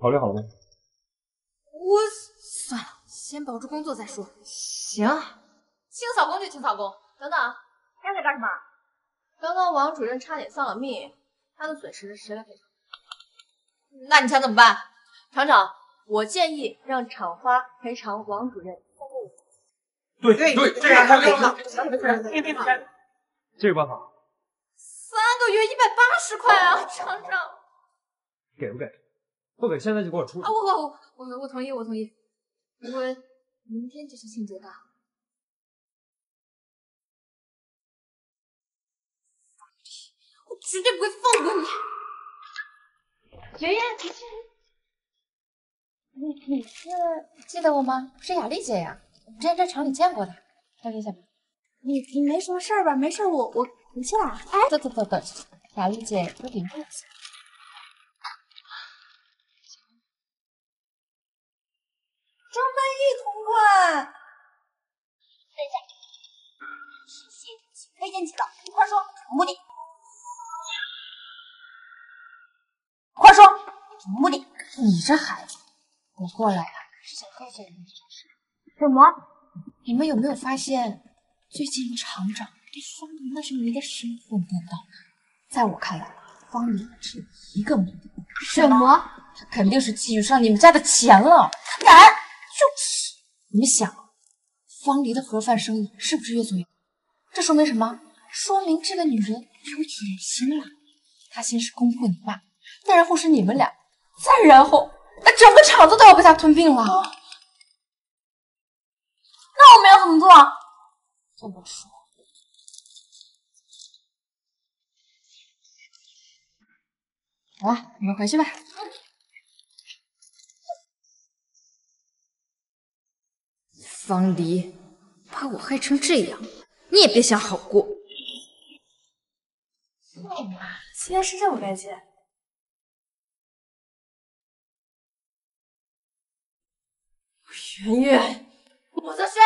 考虑好了吗？我算了，先保住工作再说。行，清扫工就清扫工。等等，刚才干什么？刚刚王主任差点丧了命，他的损失谁来赔偿？那你想怎么办？厂长，我建议让厂花赔偿王主任三个月。对对，这样太好了。这个办法三个月一百八十块啊，厂长。给不给？不给，现在就给我出去啊，！我我我我我同意，我同意。我明天就去庆祝他。我绝对不会放过你。爷爷，你你你是记得我吗？是雅丽姐呀，我们之前在厂里见过的。来一下吧。你你没什么事儿吧？没事儿，我我回去了。哎，等等等等，雅丽姐有点热情。张曼玉同款。等一下，是谢请推荐几道，快说，什么目的？快说，什么目的？你这孩子，我过来啊，是想告诉你们一件事。什么？你们有没有发现，最近厂长对方离那是迷的神魂颠倒？在我看来，方离只有一个目的。什么？他肯定是觊觎上你们家的钱了。他敢？就是。你们想，方离的盒饭生意是不是越做越好？这说明什么？说明这个女人有野心了。她先是攻破你爸，再然后是你们俩，再然后那整个厂子都要被他吞并了。那我们要怎么做？这么说，好了，你们回去吧。方离，把我害成这样，你也别想好过。妈今天是这么干净。圆月，我在睡。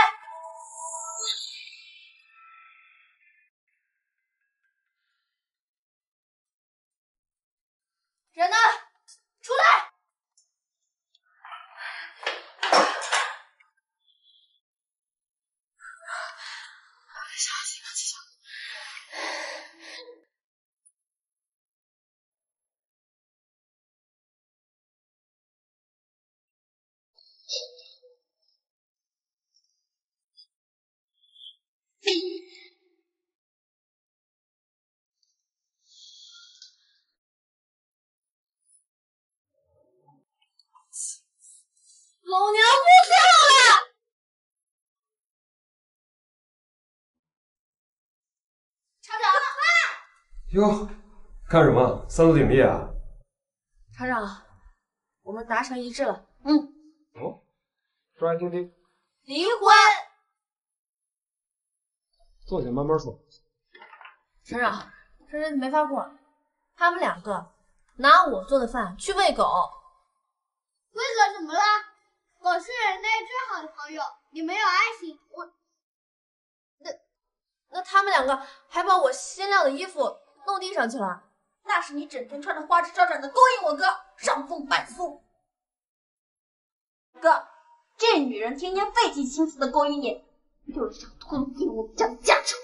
人呢？出来！老娘不跳了！厂长，哟，干什么？三足鼎立啊？厂长，我们达成一致了。嗯，哦，说来听听。离婚。坐下慢慢说。厂长，这日子没法过，他们两个拿我做的饭去喂狗。喂狗怎么了？狗是人类最好的朋友，你没有爱心，我那那他们两个还把我新晾的衣服弄地上去了。那是你整天穿着花枝招展的勾引我哥，伤风败俗。哥，这女人天天费尽心思的勾引你，就是想吞并我们家的家产。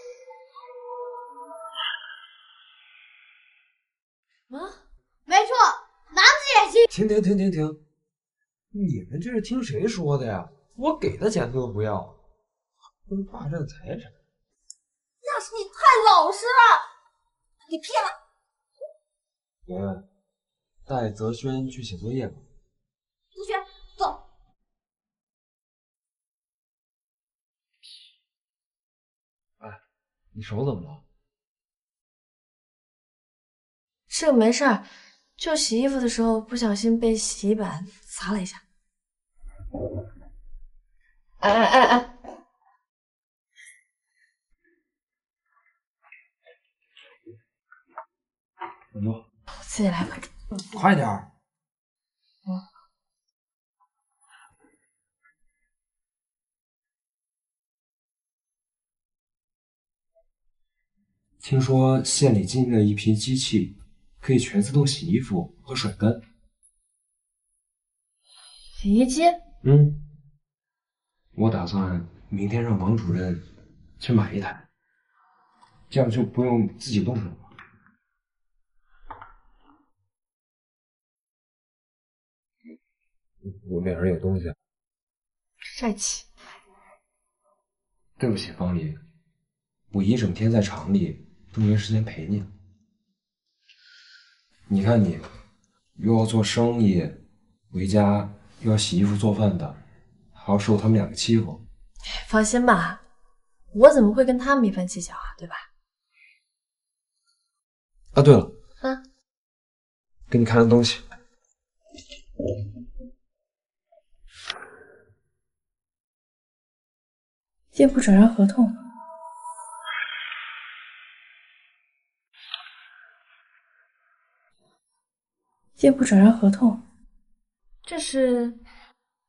啊，没错，男子野心。停停停停停！你们这是听谁说的呀？我给的钱他都不要，还霸占财产。那是你太老实了，你骗了。圆圆，带泽轩去写作业吧。泽轩，走。哎，你手怎么了？这个没事儿，就洗衣服的时候不小心被洗衣板砸了一下。哎哎哎哎！怎么？我自己来吧。快点儿！嗯。听说县里进了一批机器，可以全自动洗衣服和甩干。洗衣机？嗯。我打算明天让王主任去买一台，这样就不用自己动手了。我脸上有东西。帅气。对不起，方林，我一整天在厂里都没时间陪你。你看你，又要做生意，回家又要洗衣服做饭的，还要受他们两个欺负。放心吧，我怎么会跟他们一般计较啊？对吧？啊，对了，嗯，给你看个东西。店铺转让合同。店铺转让合同，这是？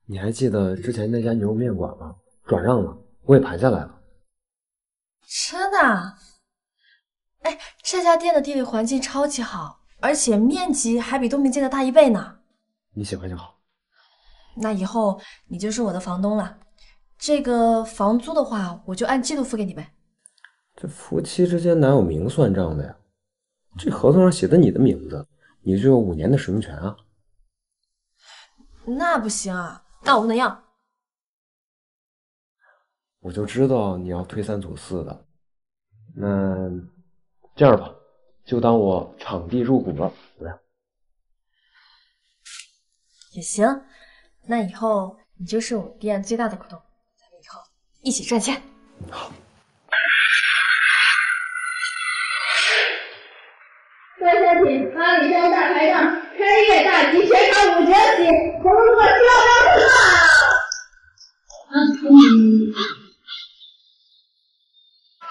你还记得之前那家牛肉面馆吗？转让了，我也盘下来了。真的？哎，这家店的地理环境超级好，而且面积还比东平街的大一倍呢。你喜欢就好。那以后你就是我的房东了。这个房租的话，我就按季度付给你呗。这夫妻之间哪有明算账的呀？这合同上写的你的名字，你就有五年的使用权啊。那不行啊，那我不能要。我就知道你要推三阻四的。那这样吧，就当我场地入股了，怎么样？也行。那以后你就是我们店最大的股东。咱们以后一起赚钱。好。各位乡亲，八里香大排档开业大吉，全场五折起，红色漂亮特嗯。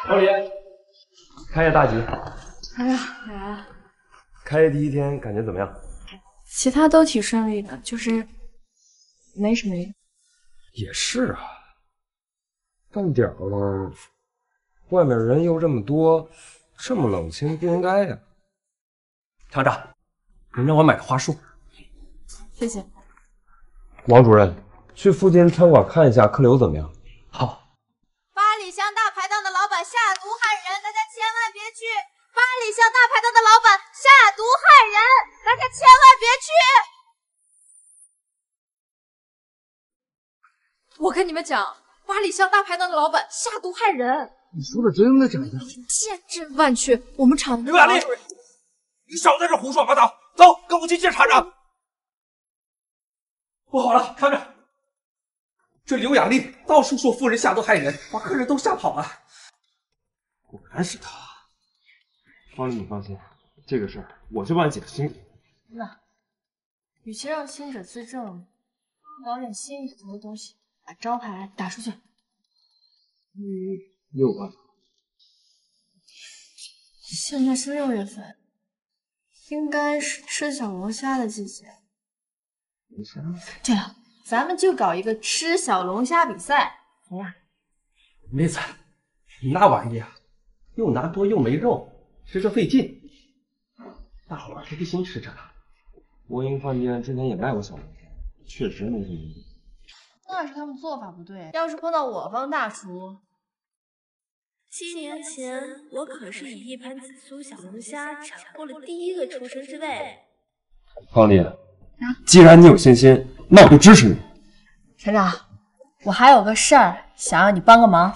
老李，开业大吉。哎呀，来了。开业第一天感觉怎么样？其他都挺顺利的，就是没什么。也是啊。饭点了，外面人又这么多，这么冷清不应该呀。厂长，您让我买个花束。谢谢。王主任，去附近餐馆看一下客流怎么样？好。八里香大排档的老板下毒害人，大家千万别去。八里香大排档的老板下毒害人，大家千万别去。我跟你们讲。八里香大排档的老板下毒害人，你说的真的假的？千真万确，我们厂刘雅丽，你少在这胡说八道，走，跟我去见厂长。不好了，看着，这刘雅丽到处说夫人下毒害人，把客人都吓跑了。果然是他。方丽，你放心，这个事儿我去帮你解释清楚。那，与其让亲者自证，搞点新意头的东西，把招牌打出去。你六万。现在是六月份，应该是吃小龙虾的季节。对了，咱们就搞一个吃小龙虾比赛，怎么样？妹子，你那玩意啊，又拿多又没肉，吃着费劲。大伙儿可不兴吃这个。国营饭店之前也卖过小龙虾，确实没什么意义。那是他们做法不对，要是碰到我方大厨，七年前，我可是以一盘紫苏小龙虾抢过了第一个厨神之位。方丽，既然你有信心，那我就支持你。船长，我还有个事儿想让你帮个忙。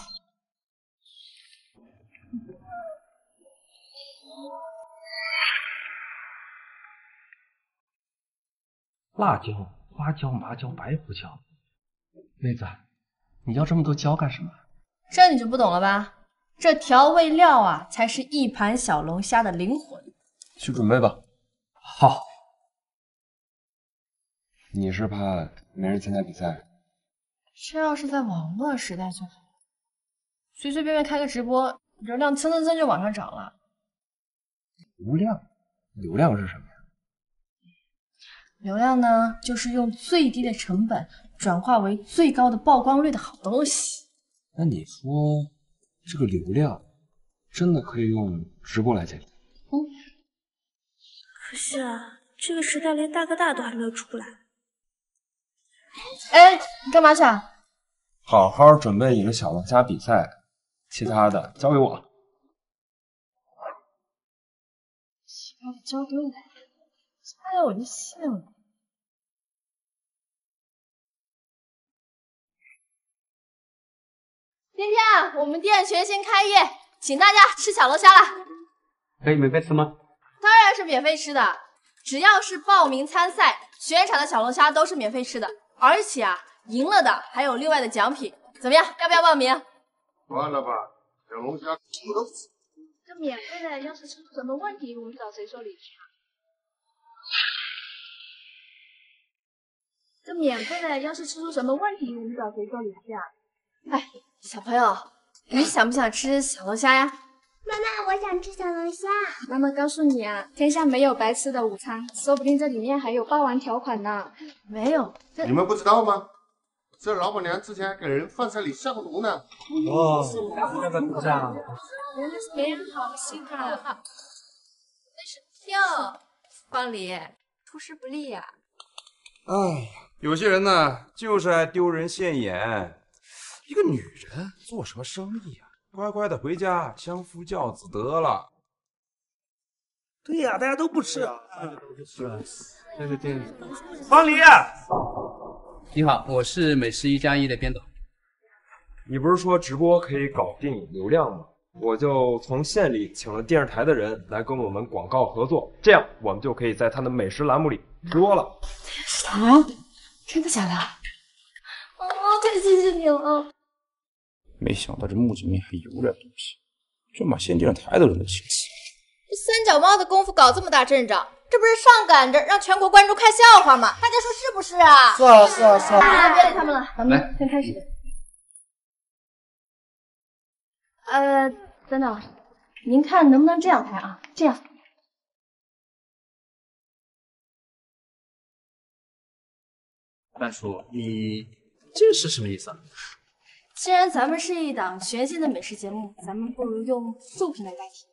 辣椒、花椒、麻椒、白胡椒，妹子，你要这么多椒干什么？这你就不懂了吧？这调味料啊，才是一盘小龙虾的灵魂。去准备吧。好。你是怕没人参加比赛？这要是在网络时代就好了，随随便便开个直播，流量蹭蹭蹭就往上涨了。流量？流量是什么呀？流量呢，就是用最低的成本转化为最高的曝光率的好东西。那你说，这个流量真的可以用直播来解决？嗯。可是啊，这个时代连大哥大都还没有出来。哎，你干嘛去啊？好好准备你的小龙虾比赛，其他的交给我。其他的交给我，加了我就信了。今天我们店全新开业，请大家吃小龙虾啦！可以免费吃吗？当然是免费吃的，只要是报名参赛，全场的小龙虾都是免费吃的，而且啊，赢了的还有另外的奖品。怎么样，要不要报名？算了吧，小龙虾不能死。这免费的，要是出什么问题，我们找谁说理去啊？这免费的，要是出什么问题，我们找谁说理去啊？哎，小朋友，你想不想吃小龙虾呀？妈妈，我想吃小龙虾。妈妈告诉你啊，天下没有白吃的午餐，说不定这里面还有霸王条款呢。没有，你们不知道吗？这老板娘之前给人饭菜里下过毒呢。哦，那个毒啊。原来是别人好心啊。真是跳，方离，出师不利呀。哎呀，有些人呢，就是爱丢人现眼。一个女人做什么生意啊？乖乖的回家相夫教子得了。对呀，大家都不吃。是啊，这个店。方黎，你好，我是美食一加一的编导。你不是说直播可以搞电影流量吗？我就从县里请了电视台的人来跟我们广告合作，这样我们就可以在他的美食栏目里直播了。电视台？真的假的？哦，太谢谢你了。没想到这墓子里面还有点东西，居然把县电视台的人都请死。这三脚猫的功夫搞这么大阵仗，这不是上赶着让全国观众看笑话吗？大家说是不是啊？是啊是啊是啊。别理他们了，咱们先开始。呃，等等，您看能不能这样拍啊？这样。半叔，你这是什么意思啊？既然咱们是一档全新的美食节目，咱们不如用竖屏来代替。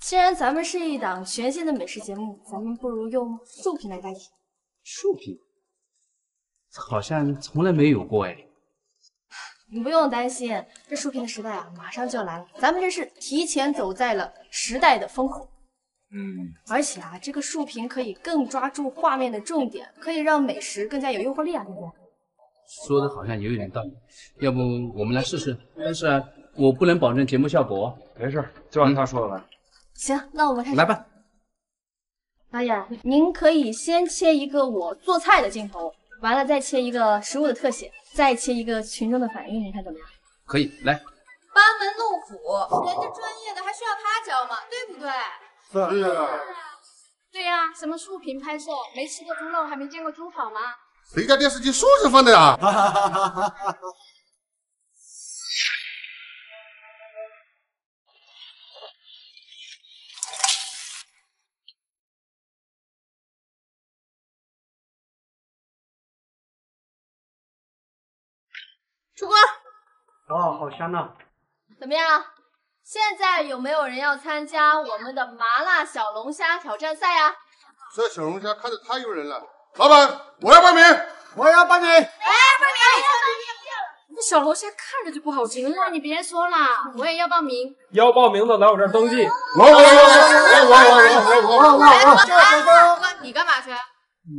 既然咱们是一档全新的美食节目，咱们不如用竖屏来代替。竖屏？好像从来没有过哎。你不用担心，这竖屏的时代啊，马上就要来了。咱们这是提前走在了时代的风口。嗯，而且啊，这个竖屏可以更抓住画面的重点，可以让美食更加有诱惑力啊，对不对？说的好像也有点道理，要不我们来试试？但是啊，我不能保证节目效果。没事，就按他说的来。行，那我们开始。来吧。导演，您可以先切一个我做菜的镜头，完了再切一个食物的特写，再切一个群众的反应，你看怎么样？可以，来，班门弄斧，人家专业的还需要他教吗？对不对？是啊。对呀、什么竖屏拍摄，没吃过猪肉，还没见过猪跑吗？谁家电视机竖着放的呀？出锅。哦，好香呐！怎么样？现在有没有人要参加我们的麻辣小龙虾挑战赛啊？这小龙虾看着太诱人了。老板，我要报名，我要报名。哎，这小龙虾看着就不好吃，那你别说了，我也要报名。要报名的来我这儿登记。我我我我我我我我我哥，你干嘛去？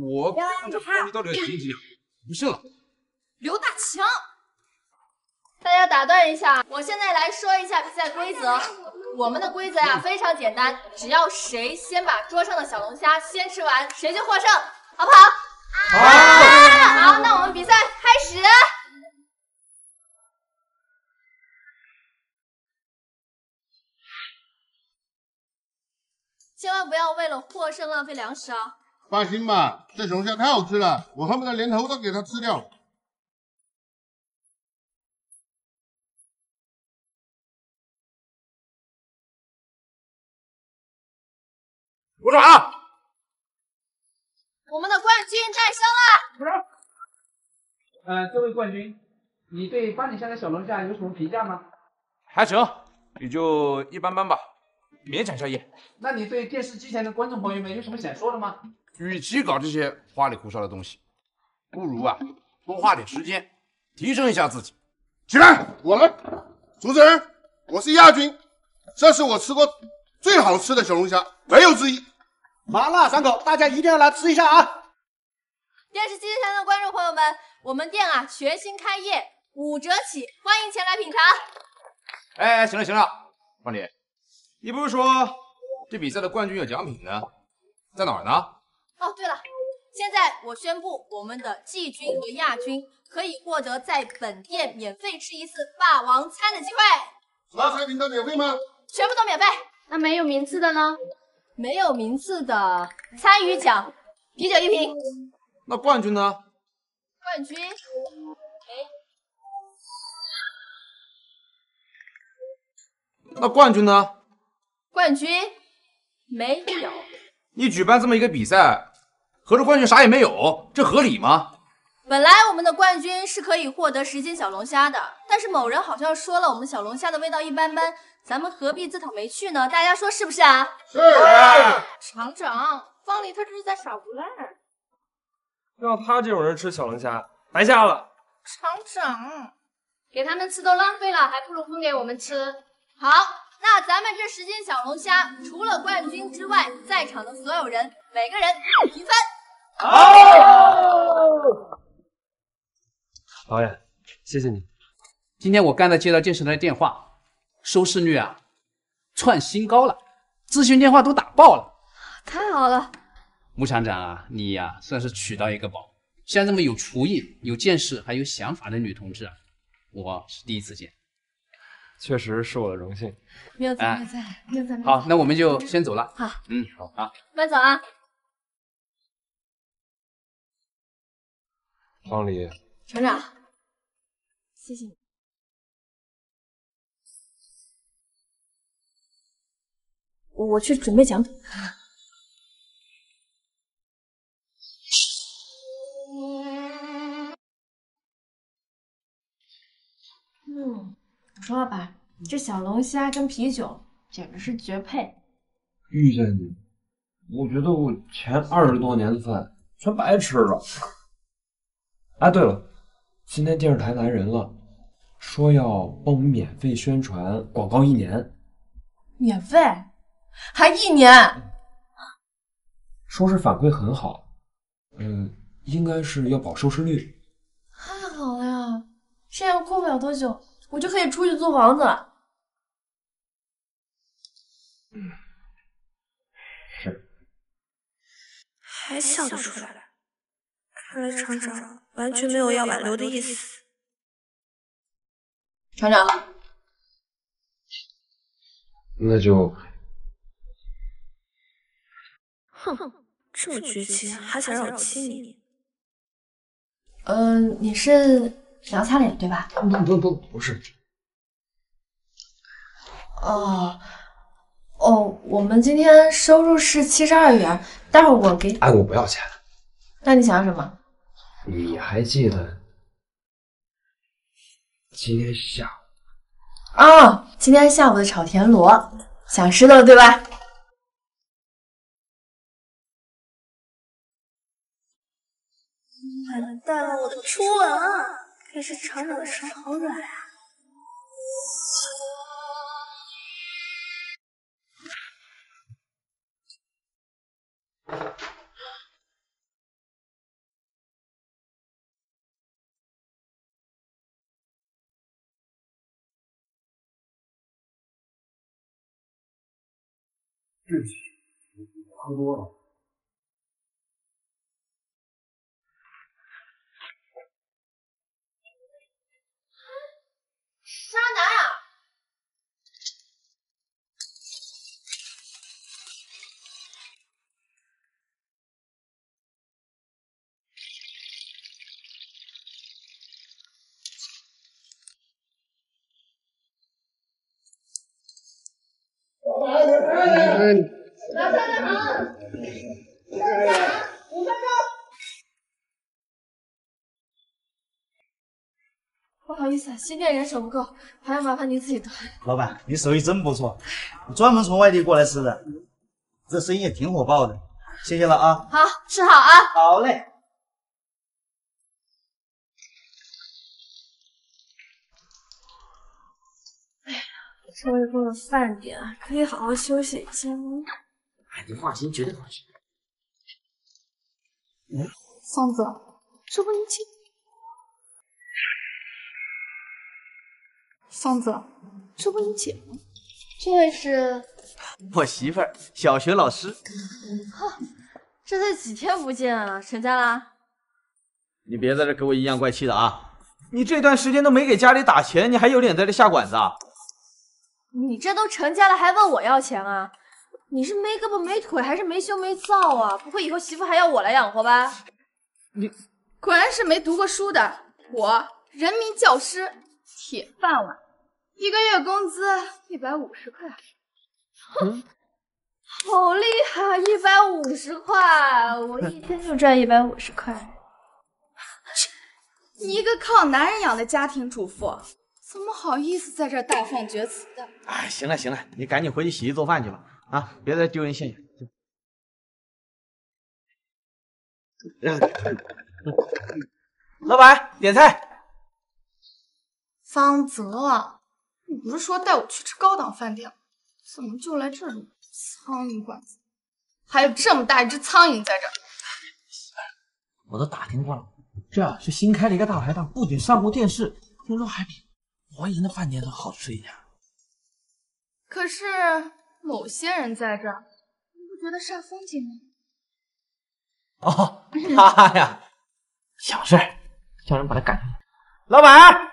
我看这方里到底有几斤啊？不信了。刘大强，大家打断一下，我现在来说一下比赛规则。我们的规则呀非常简单，只要谁先把桌上的小龙虾先吃完，谁就获胜，好不好？好。好，那我们比赛开始。千万不要为了获胜浪费粮食啊！放心吧，这小龙虾太好吃了，我恨不得连头都给它吃掉。鼓掌啊！我们的冠军诞生了！呃，这位冠军，你对八里香的小龙虾有什么评价吗？还行，也就一般般吧，勉强下咽。那你对电视机前的观众朋友们有什么想说的吗？与其搞这些花里胡哨的东西，不如啊多花点时间提升一下自己。起来，我来。主持人，我是亚军，这是我吃过最好吃的小龙虾，没有之一。麻辣爽口，大家一定要来吃一下啊！电视机前的观众朋友们，我们店啊全新开业，五折起，欢迎前来品尝。哎，行了行了，方姐，你不是说这比赛的冠军有奖品呢？在哪儿呢？哦，对了，现在我宣布，我们的季军和亚军可以获得在本店免费吃一次霸王餐的机会。所有产品都免费吗？全部都免费。那没有名次的呢？没有名次的参与奖，啤酒一瓶。那冠军呢？冠军，哎，那冠军呢？冠军没有。你举办这么一个比赛，合着冠军啥也没有，这合理吗？本来我们的冠军是可以获得十斤小龙虾的，但是某人好像说了我们小龙虾的味道一般般，咱们何必自讨没趣呢？大家说是不是啊？是。厂长，方黎他这是在耍无赖。让他这种人吃小龙虾，白瞎了。厂长，给他们吃都浪费了，还不如分给我们吃。好，那咱们这十斤小龙虾，除了冠军之外，在场的所有人每个人平分。好。导演，谢谢你。今天我刚才接到电视台的电话，收视率啊创新高了，咨询电话都打爆了。太好了，穆厂长啊，你呀、算是娶到一个宝。像这么有厨艺、有见识还有想法的女同志啊，我是第一次见。确实是我的荣幸。没有错，哎没有错，没有错。没有错好，那我们就先走了。好，嗯，好啊。慢走啊。方黎，厂长，谢谢你。我我去准备奖品。嗯，我说了吧，这小龙虾跟啤酒简直是绝配。遇见你，我觉得我前二十多年的饭全白吃了。哎，对了，今天电视台来人了，说要帮我们免费宣传广告一年，免费，还一年。收视反馈很好，嗯、应该是要保收视率。太好了呀！这样过不了多久，我就可以出去租房子了。嗯是。还笑得出来，看来厂长完全没有要挽留的意思。厂长，那就哼，这么绝情，还想让我亲你？嗯、你是想要擦脸对吧？不不不不是，哦哦，我们今天收入是七十二元，待会儿我给。哎，我不要钱。那你想要什么？你还记得今天下午？啊，今天下午的炒田螺，想吃的对吧？完蛋了，我的初吻啊！可是厂长的手好软啊。对不起，我喝多了。渣男啊！嗯，大家好，五分钟。不好意思，新店人手不够，还要麻烦您自己端。老板，你手艺真不错，我专门从外地过来吃的，这生意也挺火爆的，谢谢了啊。好，吃好啊。好嘞。哎呀终于过了饭点，可以好好休息一下了。哎，你放心，绝对放心。桑子，这不你姐？桑子，这不你姐吗？这位是，我媳妇儿，小学老师。哈，这才几天不见啊，成家啦？你别在这给我阴阳怪气的啊！你这段时间都没给家里打钱，你还有脸在这下馆子啊？你这都成家了还问我要钱啊？你是没胳膊没腿还是没羞没臊啊？不会以后媳妇还要我来养活吧？你果然是没读过书的，我人民教师，铁饭碗，一个月工资一百五十块。嗯，好厉害，一百五十块，我一天就赚一百五十块。你一个靠男人养的家庭主妇，怎么好意思在这儿大放厥词的？哎，行了行了，你赶紧回去洗衣做饭去吧，啊，别再丢人现眼。老板，点菜。方泽，你不是说带我去吃高档饭店吗？怎么就来这种苍蝇馆子？还有这么大一只苍蝇在这儿。我都打听过了，这是新开了一个大排档，不仅上过电视，听说还比国营的饭店都好吃一点。可是某些人在这儿，你不觉得煞风景吗？哦，他 呀，小事，叫人把他赶出去。老板，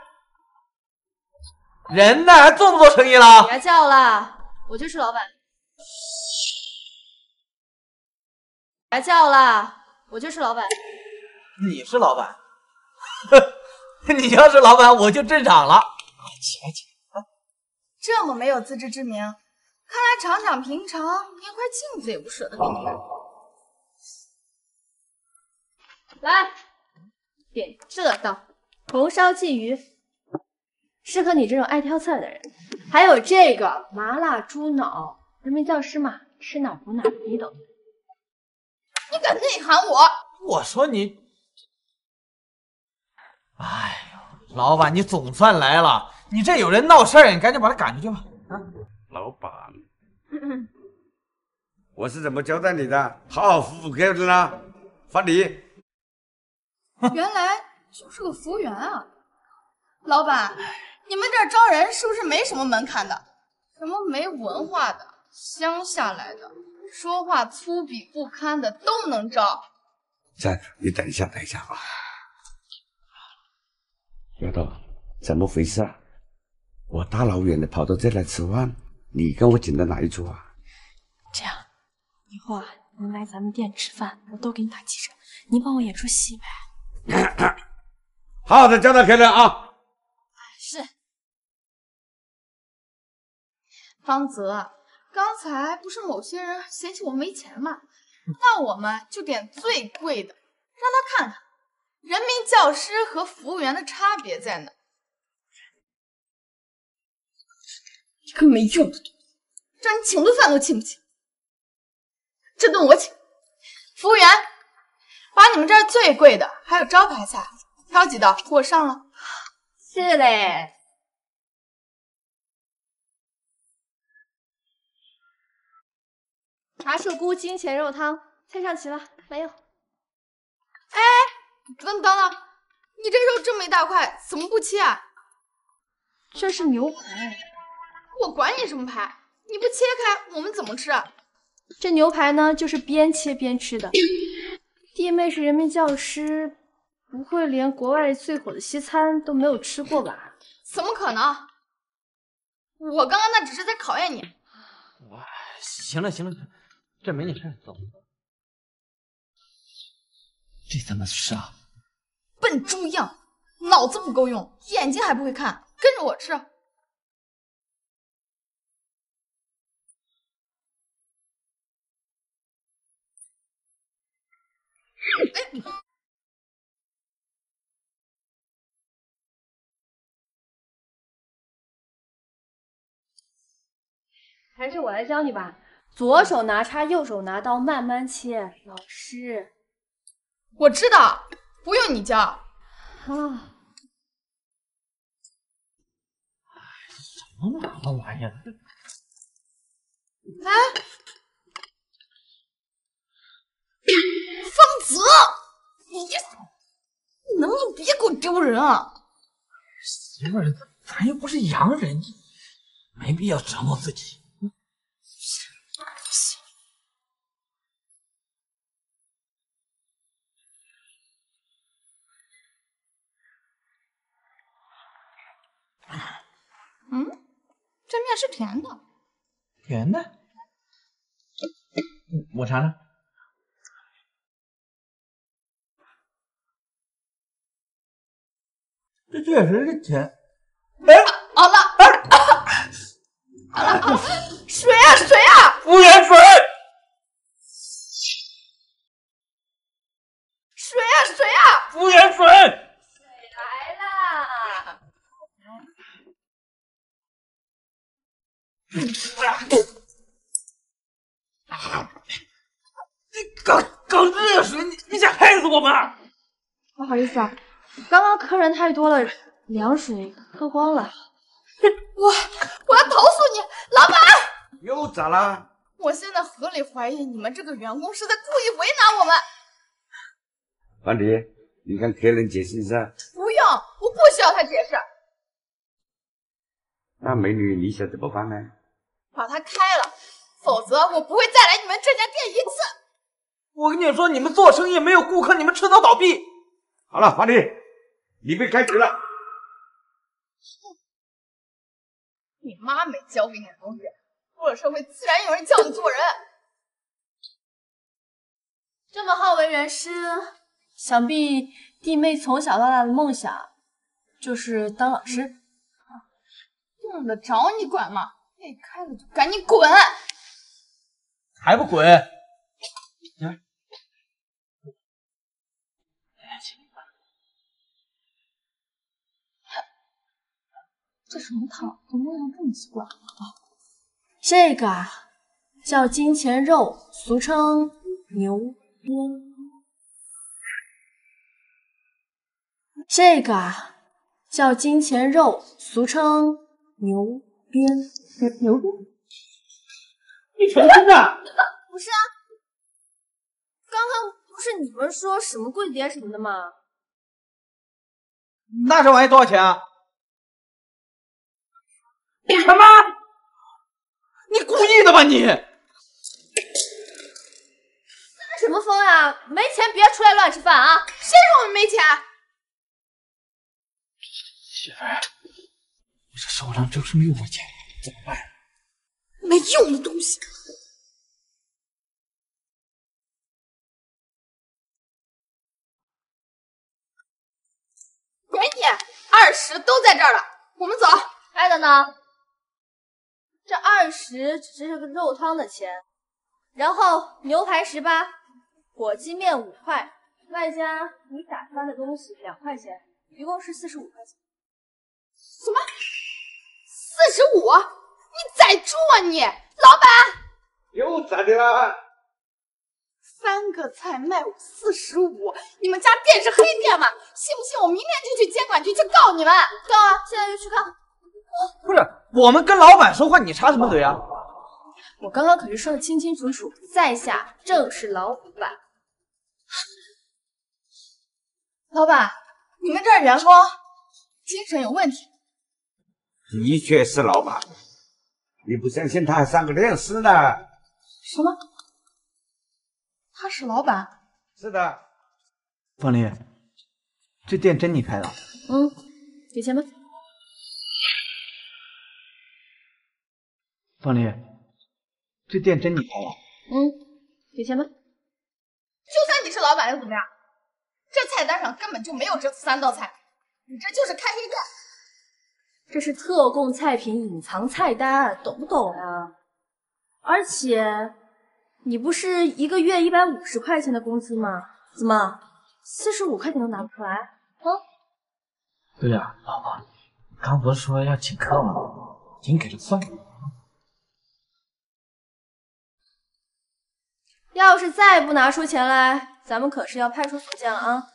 人呢？还做不做生意了？别叫了，我就是老板。别叫了，我就是老板。你是老板，你要是老板，我就镇场了。起来，起来！这么没有自知之明，看来厂长平常连块镜子也不舍得给你看。来，点这道红烧鲫鱼，适合你这种爱挑刺儿的人。还有这个麻辣猪脑，人民教师嘛，吃哪补哪，你懂。你敢内涵我？我说你，哎呦，老板，你总算来了！你这有人闹事儿，你赶紧把他赶出去吧。啊，老板，我是怎么交代你的？好好服务客人啊！发礼。原来就是个服务员啊！老板，你们这招人是不是没什么门槛的？什么没文化的、乡下来的、说话粗鄙不堪的都能招。在你等一下，等一下啊。丫头，怎么回事啊？我大老远的跑到这来吃饭，你跟我请的哪一桌啊？这样，以后啊，能来咱们店吃饭，我都给你打七折，你帮我演出戏呗。好 好的招待客人啊！方泽，刚才不是某些人嫌弃我没钱吗？那我们就点最贵的，让他看看人民教师和服务员的差别在哪。一个没用的东西，让你请顿饭都请不起。这顿我请。服务员，把你们这儿最贵的，还有招牌菜，挑几道给我上了。是嘞。茶树菇金钱肉汤，菜上齐了没有？哎，等等等，你这肉这么一大块，怎么不切啊？这是牛排。我管你什么排，你不切开，我们怎么吃？这牛排呢，就是边切边吃的。弟妹是人民教师，不会连国外最火的西餐都没有吃过吧？怎么可能？我刚刚那只是在考验你。哇，行了行了，这没你事，走。这怎么吃啊？笨猪样，脑子不够用，眼睛还不会看，跟着我吃。哎，还是我来教你吧。左手拿叉，右手拿刀，慢慢切。老师，我知道，不用你教。啊，什么麻烦玩意儿？哎，方泽，你你能不能别给我丢人啊？媳妇儿，咱又不是洋人，没必要折磨自己。嗯，这面是甜的。甜的？嗯我尝尝。这确实是甜。哎，好了，好了，水啊水啊！服务员水。水啊水啊！服务员水。来啦！你刚刚热水，你你想害死我们？不好意思啊，刚刚客人太多了，凉水喝光了。我我要投诉你，老板！又咋啦？我现在合理怀疑你们这个员工是在故意为难我们。方迪，你跟客人解释一下。不用，我不需要他解释。那美女，你想怎么办呢？把它开了，否则我不会再来你们这家店一次。我跟你说，你们做生意没有顾客，你们迟早倒闭。好了，方迪，你被开除了。你妈没教给你的东西，出了社会自然有人教你做人。这么好为人师，想必弟妹从小到大的梦想就是当老师。用得着你管吗？被开了就赶紧滚！还不滚？这什么汤？怎么味道这么奇怪？啊，这个啊叫金钱肉，俗称牛鞭。这个啊叫金钱肉，俗称牛鞭。牛鞭？你成心的？不是啊，刚刚不是你们说什么贵点什么的吗？那这玩意多少钱啊？什么？你故意的吧你？发什么？疯啊？没钱别出来乱吃饭啊！谁说我们没钱？媳妇儿，我这手上就是没有钱，怎么办？没用的东西。闺女，二十都在这儿了，我们走。哎，等等，这二十只是个肉汤的钱，然后牛排十八，火鸡面五块，外加你打翻的东西两块钱，一共是四十五块钱。什么？四十五？你宰猪啊你！老板，又咋的了？三个菜卖我四十五，你们家店是黑店吗？信不信我明天就去监管局去告你们？告啊！现在就去告。不是，我们跟老板说话，你插什么嘴啊？我刚刚可是说的清清楚楚，在下正是老板。老板，你们这儿员工精神有问题。的确是老板，你不相信他还上过电视呢。什么？他是老板？是的。方丽，这店真你开的？嗯，给钱吧。方丽，这店真你开的？嗯，给钱吧。就算你是老板又怎么样？这菜单上根本就没有这三道菜，你这就是开黑店。这是特供菜品隐藏菜单，懂不懂啊？而且你不是一个月一百五十块钱的工资吗？怎么四十五块钱都拿不出来？啊？对呀，老婆，刚不是说要请客吗？您给就算了。要是再不拿出钱来，咱们可是要派出所见了啊！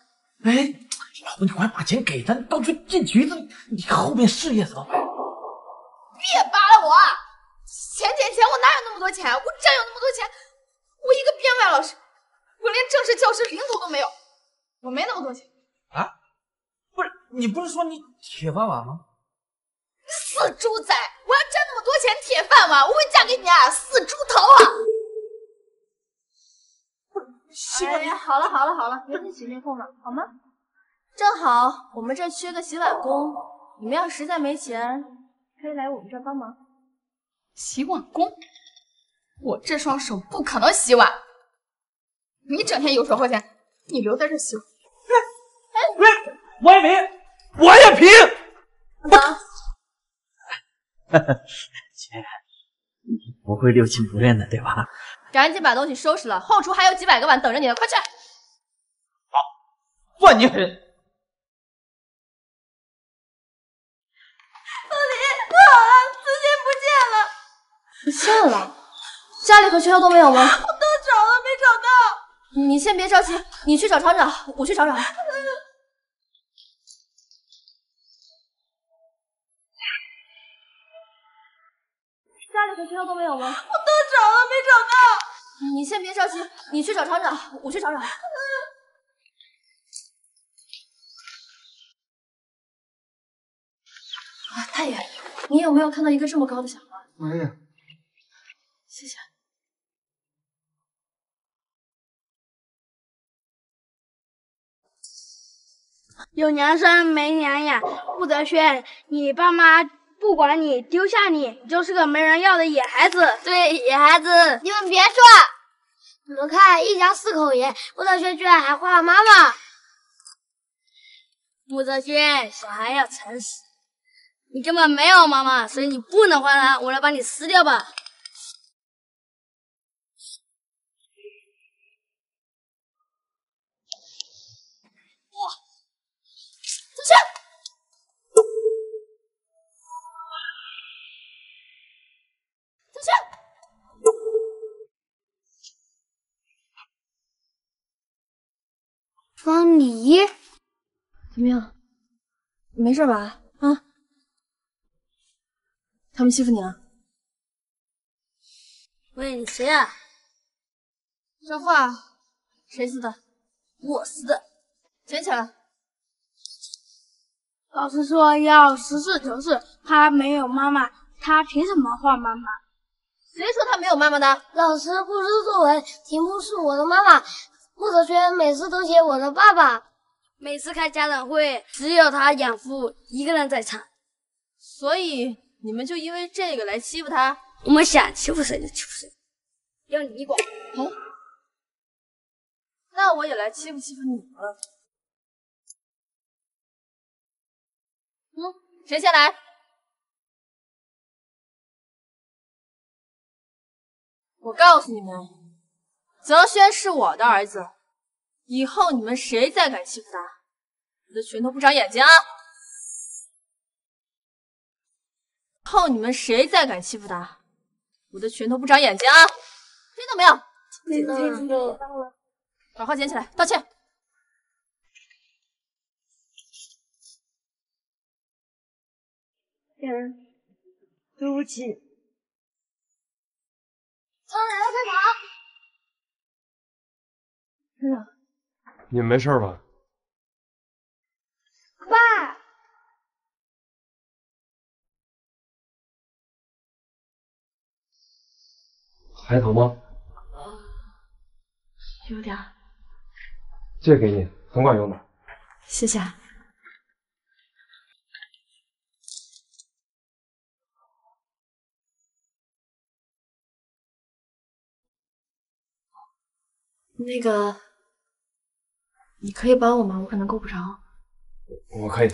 哎，老婆，你快把钱给他，到时候进局子，你后面事业怎么办？别扒拉我！钱钱钱，我哪有那么多钱？我真有那么多钱？我一个编外老师，我连正式教师零头都没有，我没那么多钱。啊？不是，你不是说你铁饭碗吗？死猪仔！我要挣那么多钱，铁饭碗，我会嫁给你啊！死猪头啊！哎呀，好了好了好了，别再起内裤了，好吗？正好我们这缺个洗碗工，你们要实在没钱，可以来我们这帮忙。洗碗工？我这双手不可能洗碗。你整天游手好闲，你留在这洗碗。哎，我也没，我也凭。姐，你不会六亲不认的对吧？赶紧把东西收拾了，后厨还有几百个碗等着你呢，快去！好，算你狠。凤梨，不好了，资金不见了。不见了？家里和学校都没有吗？我都找了，没找到。你先别着急，你去找厂长，我去找找。家里和学校都没有吗？你先别着急，你去找厂长，我去找找。啊，太远，你有没有看到一个这么高的小花？没有。谢谢。有娘生没娘养，顾泽轩，你爸妈不管你，丢下你，你就是个没人要的野孩子。对，野孩子，你们别说，你们看，一家四口人，穆泽轩居然还画了妈妈。穆泽轩，小孩要诚实，你根本没有妈妈，所以你不能画他，我来帮你撕掉吧。方离，怎么样？没事吧？啊？他们欺负你了？喂，你谁啊？这话谁撕的？我撕的，捡起来。老师说要实事求是，他没有妈妈，他凭什么画妈妈？谁说他没有妈妈的？老师布置作文，题目是我的妈妈，穆泽轩每次都写我的爸爸，每次开家长会，只有他养父一个人在场。所以你们就因为这个来欺负他？我们想欺负谁就欺负谁，要你管？哦，那我也来欺负欺负你们了。嗯，谁先来？我告诉你们，泽轩是我的儿子，以后你们谁再敢欺负他，我的拳头不长眼睛啊！以后你们谁再敢欺负他，我的拳头不长眼睛啊！听到没有？听到了。把话捡起来，道歉。嗯，对不起。苍人你们没事吧？爸，还疼吗？有点。这给你，很管用的。谢谢。那个，你可以帮我吗？我可能够不着。我可以。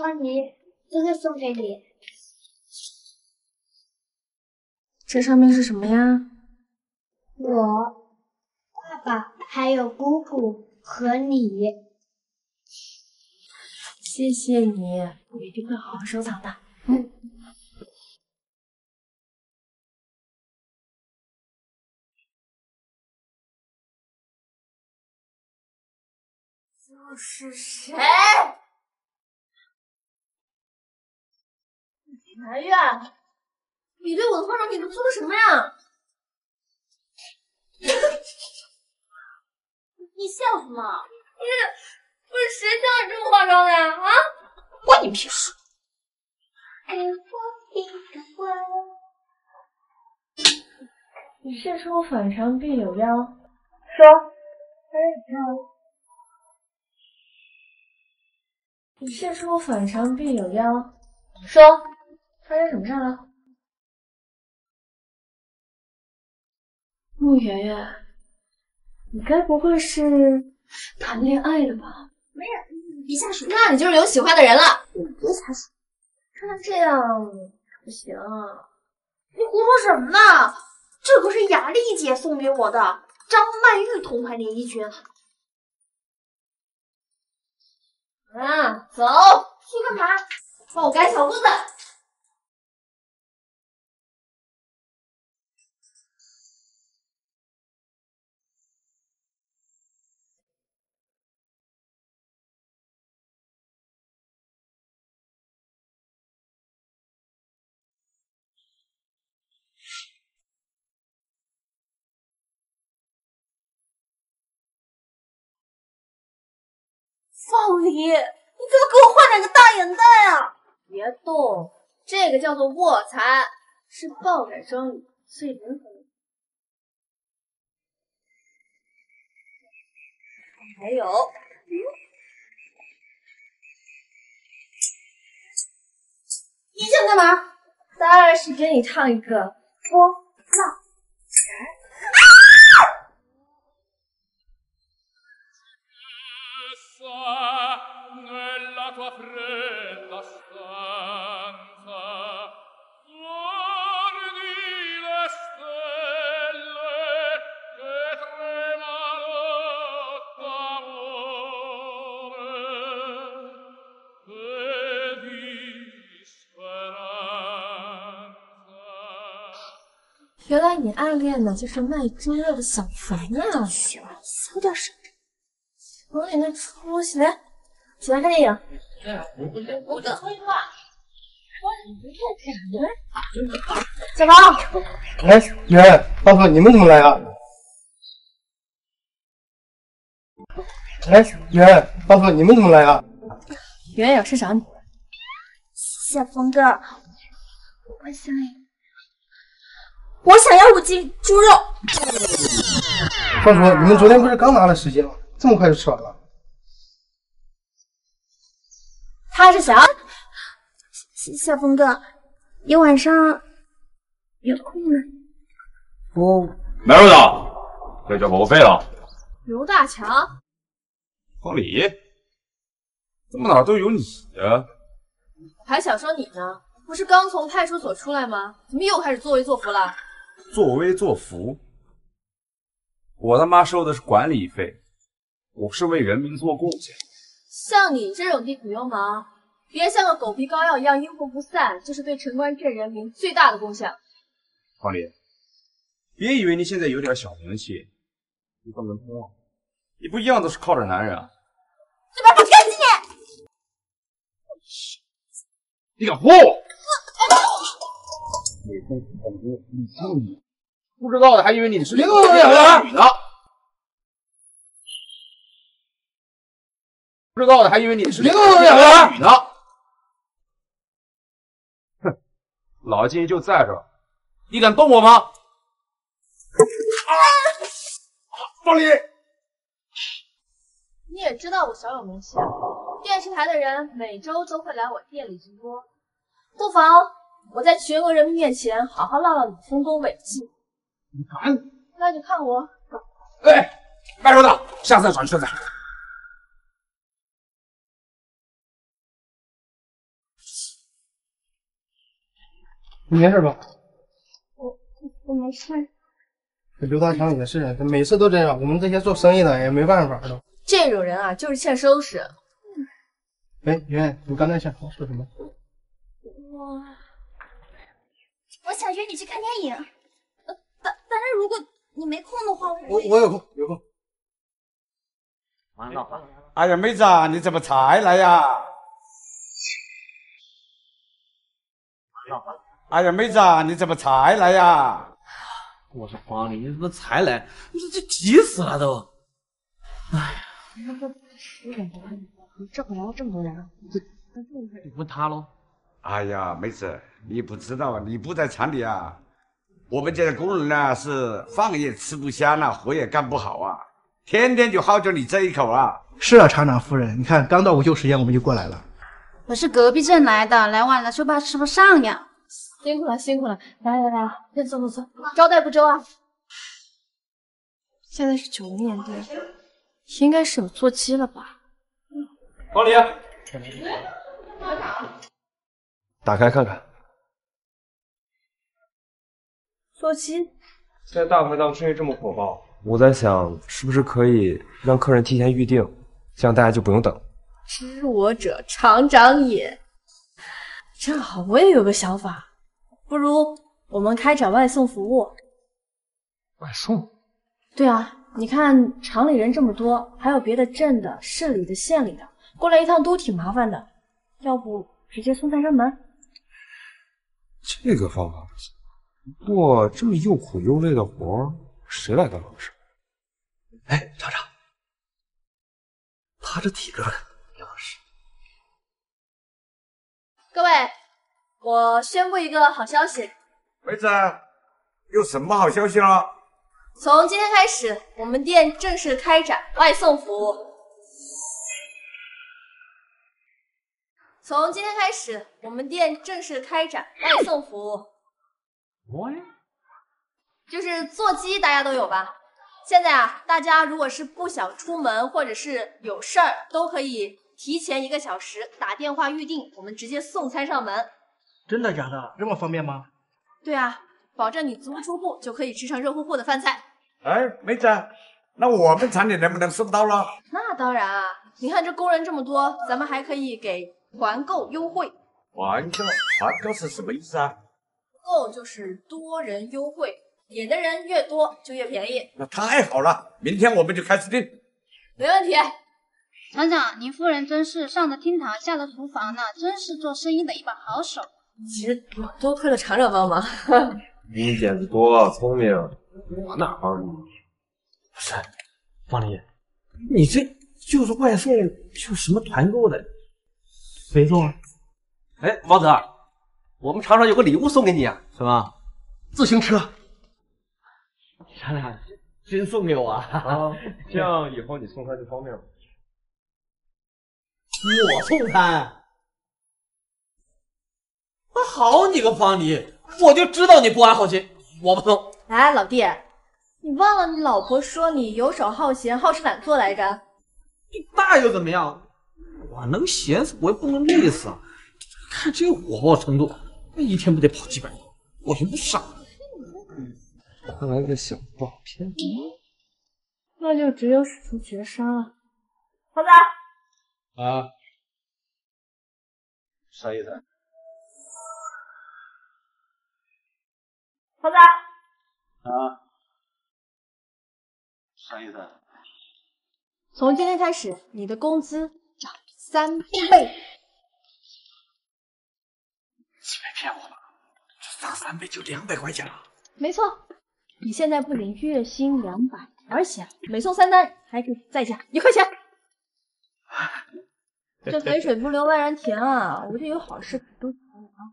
妈咪，这个送给你。这上面是什么呀？我、爸爸还有姑姑和你。谢谢你，我一定会好好收藏的。嗯。就是谁？南月，你对我的化妆品都做了什么呀？你笑什么？不是，不是谁叫你这么化妆的呀？啊？关你屁事！你是出反常必有妖？说。你是说反常必有妖？说。发生什么事了？穆圆圆，你该不会是谈恋爱了吧？没有，别瞎说。那你就是有喜欢的人了。你别瞎说。那这样不行啊！你胡说什么呢？这可是雅丽姐送给我的张曼玉同款连衣裙。啊，走！去干嘛？帮我改小子。离，你怎么给我换两个大眼袋啊？别动，这个叫做卧蚕，是爆改生理，所以灵活。还有，你想干嘛？当然是给你唱一个波浪原来你暗恋的就是卖猪肉的小凡呀！小点声。有点那出息，来，起来看电影。我的。小王，哎，圆，大哥，你们怎么来了？哎，圆，大哥，你们怎么来了？圆圆有事找你。小峰哥，我想要，我想要五斤猪肉。放说，你们昨天不是刚拿了十斤吗？这么快就吃完了？他是谁？小峰哥，你晚上有空吗？哦，没有的，这就报废了。刘大强，方礼，怎么哪都有你呀？还想说你呢？不是刚从派出所出来吗？怎么又开始作威作福了？作威作福？我他妈收的是管理费，我是为人民做贡献。像你这种地痞流氓，别像个狗皮膏药一样阴魂不散，就是对城关镇人民最大的贡献。方林，别以为你现在有点小名气，你就能通啊？你不一样都是靠着男人啊！嘴巴不干净！你敢泼我？你真是本哥，你？不知道的还以为你是领导女不知道的还以为你是领导女呢。哼，老金就在这儿，你敢动我吗？啊方林，你也知道我小有名气啊，电视台的人每周都会来我店里直播，不妨我在全国人民面前好好唠唠你丰功伟绩。你敢？那就看我。哎，卖肉的，下次再找你你没事吧？我我没事。这刘大强也是，每次都这样，我们这些做生意的也没办法都。这种人啊，就是欠收拾。哎，圆，你刚才想说什么？我我想约你去看电影，呃，但但是如果你没空的话，我我有空有空。完了完了！哎呀，妹子啊，你怎么才来呀？完了完了！哎呀，妹子啊，你怎么才来呀？我说方离，你怎么才来？你这这急死了都！哎呀，十点多了，这会来了这么多人，这你问他喽。哎呀，妹子，你不知道，你不在厂里啊。我们这些工人呢，是饭也吃不香啊，活也干不好啊，天天就耗着你这一口啊。是啊，厂长夫人，你看刚到午休时间我们就过来了。我是隔壁镇来的，来晚了就怕吃不上呀。辛苦了，辛苦了，来来来，先坐坐坐，招待不周啊。现在是九零年代，应该是有座机了吧？方离，打开看看。座机？现在大排档生意这么火爆，我在想是不是可以让客人提前预定，这样大家就不用等。知我者，厂长也。正好我也有个想法，不如我们开展外送服务。外送？对啊，你看厂里人这么多，还有别的镇的、市里的、县里的，过来一趟都挺麻烦的。要不直接送菜上门？这个方法不行。不过这么又苦又累的活儿，谁来干好事？哎，厂长，他这体格要是……各位，我宣布一个好消息。妹子，有什么好消息了？从今天开始，我们店正式开展外送服务。从今天开始，我们店正式开展外送服务。我呀，就是座机，大家都有吧？现在啊，大家如果是不想出门，或者是有事儿，都可以提前一个小时打电话预定，我们直接送餐上门。真的假的？这么方便吗？对啊，保证你足不出户就可以吃上热乎乎的饭菜。哎，妹子，那我们厂里能不能送到了？那当然啊！你看这工人这么多，咱们还可以给团购优惠。团购，团购是什么意思啊？购就是多人优惠，点的人越多就越便宜，那太好了，明天我们就开始订。没问题。厂长，您夫人真是上得厅堂，下得厨房呢，真是做生意的一把好手。其实多亏了厂长帮忙。你点子多，聪明，我哪帮你？不是，方林，你这就是外送，就什么团购的，谁送啊？哎，王泽，我们厂长有个礼物送给你啊，什么？自行车。厂长真送给我啊？啊，这样以后你送餐就方便了。我送餐？我好你个方离，我就知道你不安好心，我不送。哎，老弟，你忘了你老婆说你游手好闲、好吃懒做来着？那又怎么样？我能闲死，我又不能累死啊。看这火爆程度，那一天不得跑几百多？我又不傻。看来这小子不好骗。那就只有使出绝杀了。猴子，啊，啥意思？猴子，啊，啥意思？从今天开始，你的工资涨三倍。你没骗我吧？这涨三倍就两百块钱了。没错，你现在不仅月薪两百，而且每送三单还可以再加一块钱。这肥水不流外人田啊！我这有好事都找你啊。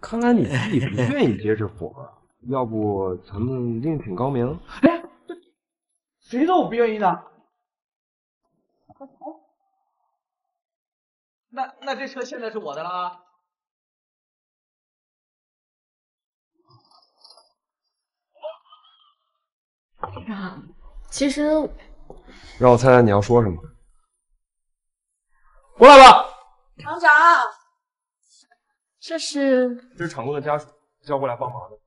看来你自己不愿意接这活，要不咱们另请高明？哎谁说我不愿意的？那那这车现在是我的了啊？啊，其实让我猜猜你要说什么。过来吧，厂长，这是这是厂工的家属叫过来帮忙的。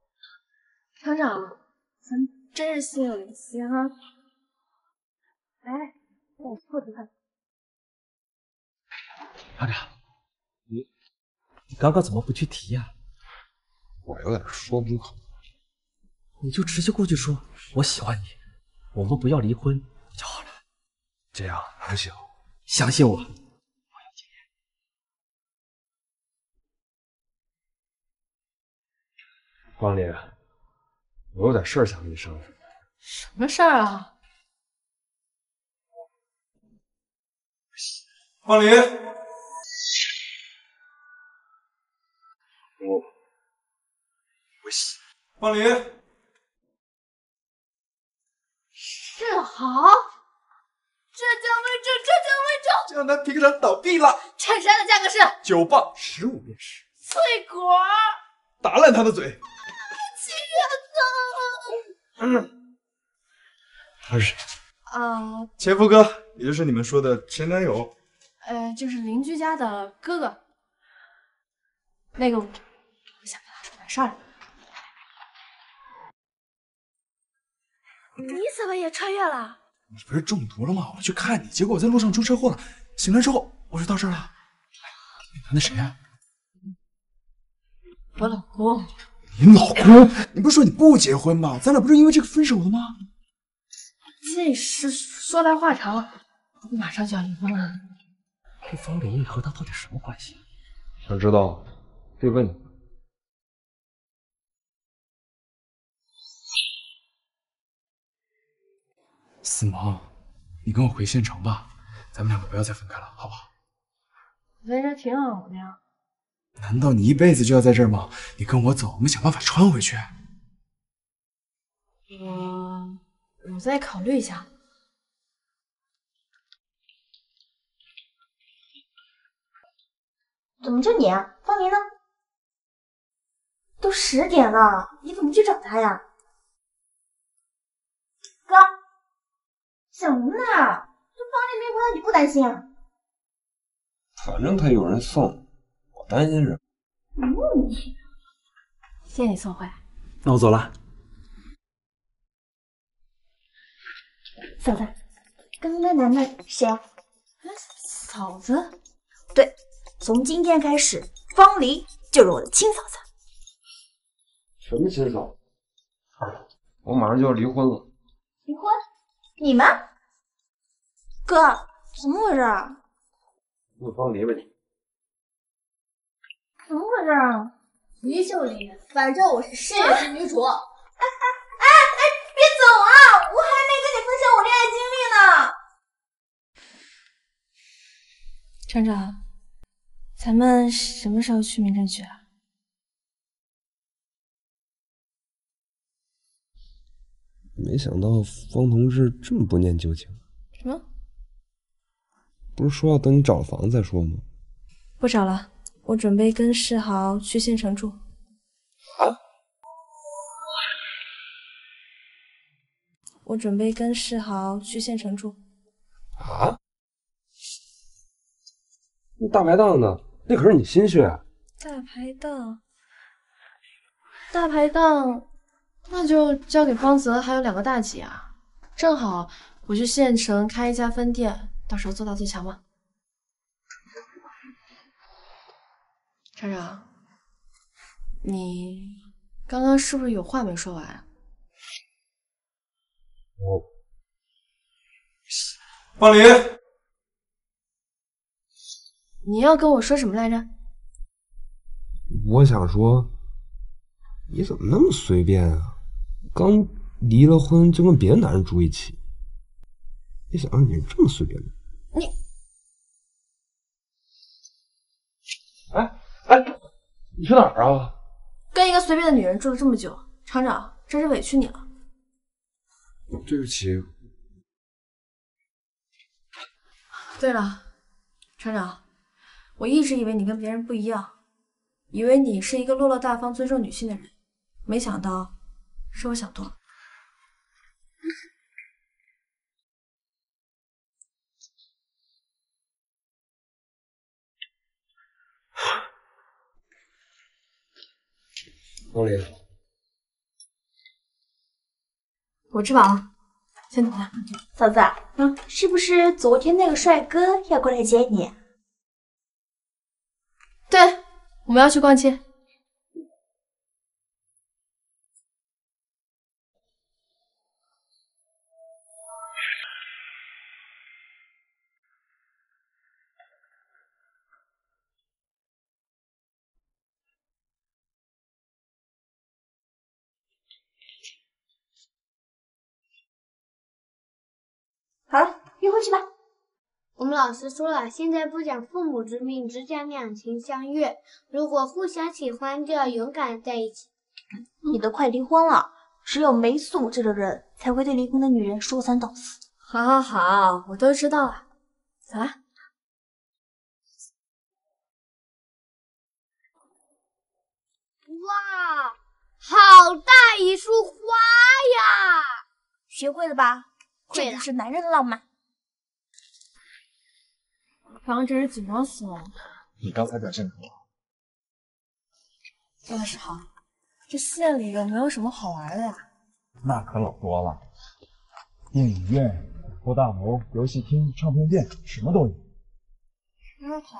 厂长，咱真是心有灵犀啊！来，让我坐着看。厂长，你你刚刚怎么不去提呀、我有点说不出口。你就直接过去说我喜欢你，我们不要离婚就好了。这样能行？相信我。方林，我有点事儿想跟你商量。什么事儿啊？方林，我。我喜方林，世豪，浙江威州，浙江威州，江南皮革厂倒闭了，衬衫的价格是九磅。十五便士，脆果，打烂他的嘴。嗯，他是谁？啊，前夫哥，也就是你们说的前男友。呃，就是邻居家的哥哥。那个，我想跟他说点事儿。你怎么也穿越了？你不是中毒了吗？我去看你，结果我在路上出车祸了。醒来之后，我就到这儿了。那男的谁啊？我老公。你老公？你不是说你不结婚吗？咱俩不是因为这个分手的吗？这事说来话长，我马上就要离婚了。这方林和他到底什么关系？想知道可以问你。思萌，你跟我回县城吧，咱们两个不要再分开了，好不好？我在这挺好的呀。难道你一辈子就要在这儿吗？你跟我走，我们想办法穿回去。我我再考虑一下。怎么就你？啊？方林呢？都十点了，你怎么去找他呀？哥，想什么呢？这方林没回来，你不担心啊？反正他有人送，我担心什么？没问题。谢谢你送回来。那我走了。嫂子，刚刚那男的谁啊？嫂子？对，从今天开始，方离就是我的亲嫂子。什么亲嫂？我马上就要离婚了。离婚？你们？哥，怎么回事啊？问方离吧你。怎么回事啊？离就离，反正我是事业型女主。哎哎哎！别走啊！我还没跟你分享我恋爱经历呢。厂长，咱们什么时候去民政局啊？没想到方同志这么不念旧情。什么？不是说要等你找了房子再说吗？不找了，我准备跟世豪去县城住。啊？我准备跟世豪去县城住。啊？那大排档呢？那可是你心血。大排档，大排档，那就交给方泽还有两个大姐啊。正好我去县城开一家分店，到时候做大做强嘛。厂长，你刚刚是不是有话没说完？我，方林，你要跟我说什么来着？我想说，你怎么那么随便啊？刚离了婚就跟别的男人住一起，没想到你是这么随便的。你，哎哎，你去哪儿啊？跟一个随便的女人住了这么久，厂长，真是委屈你了。对不起。对了，厂长，我一直以为你跟别人不一样，以为你是一个落落大方、尊重女性的人，没想到是我想多了。方离，我吃饱了，先走了。嫂子，嗯，是不是昨天那个帅哥要过来接你？对，我们要去逛街。了，约会去吧。我们老师说了，现在不讲父母之命，只讲两情相悦。如果互相喜欢，就要勇敢在一起。你都快离婚了，只有没素质的人才会对离婚的女人说三道四。好，好，好，我都知道了。走了。哇，好大一束花呀！学会了吧？会了这就是男人的浪漫。刚刚真是紧张死了。你刚才表现得很好。赵老师好，这县里有没有什么好玩的呀？那可老多了，电影院、国大楼、游戏厅、唱片店，什么都有。真好，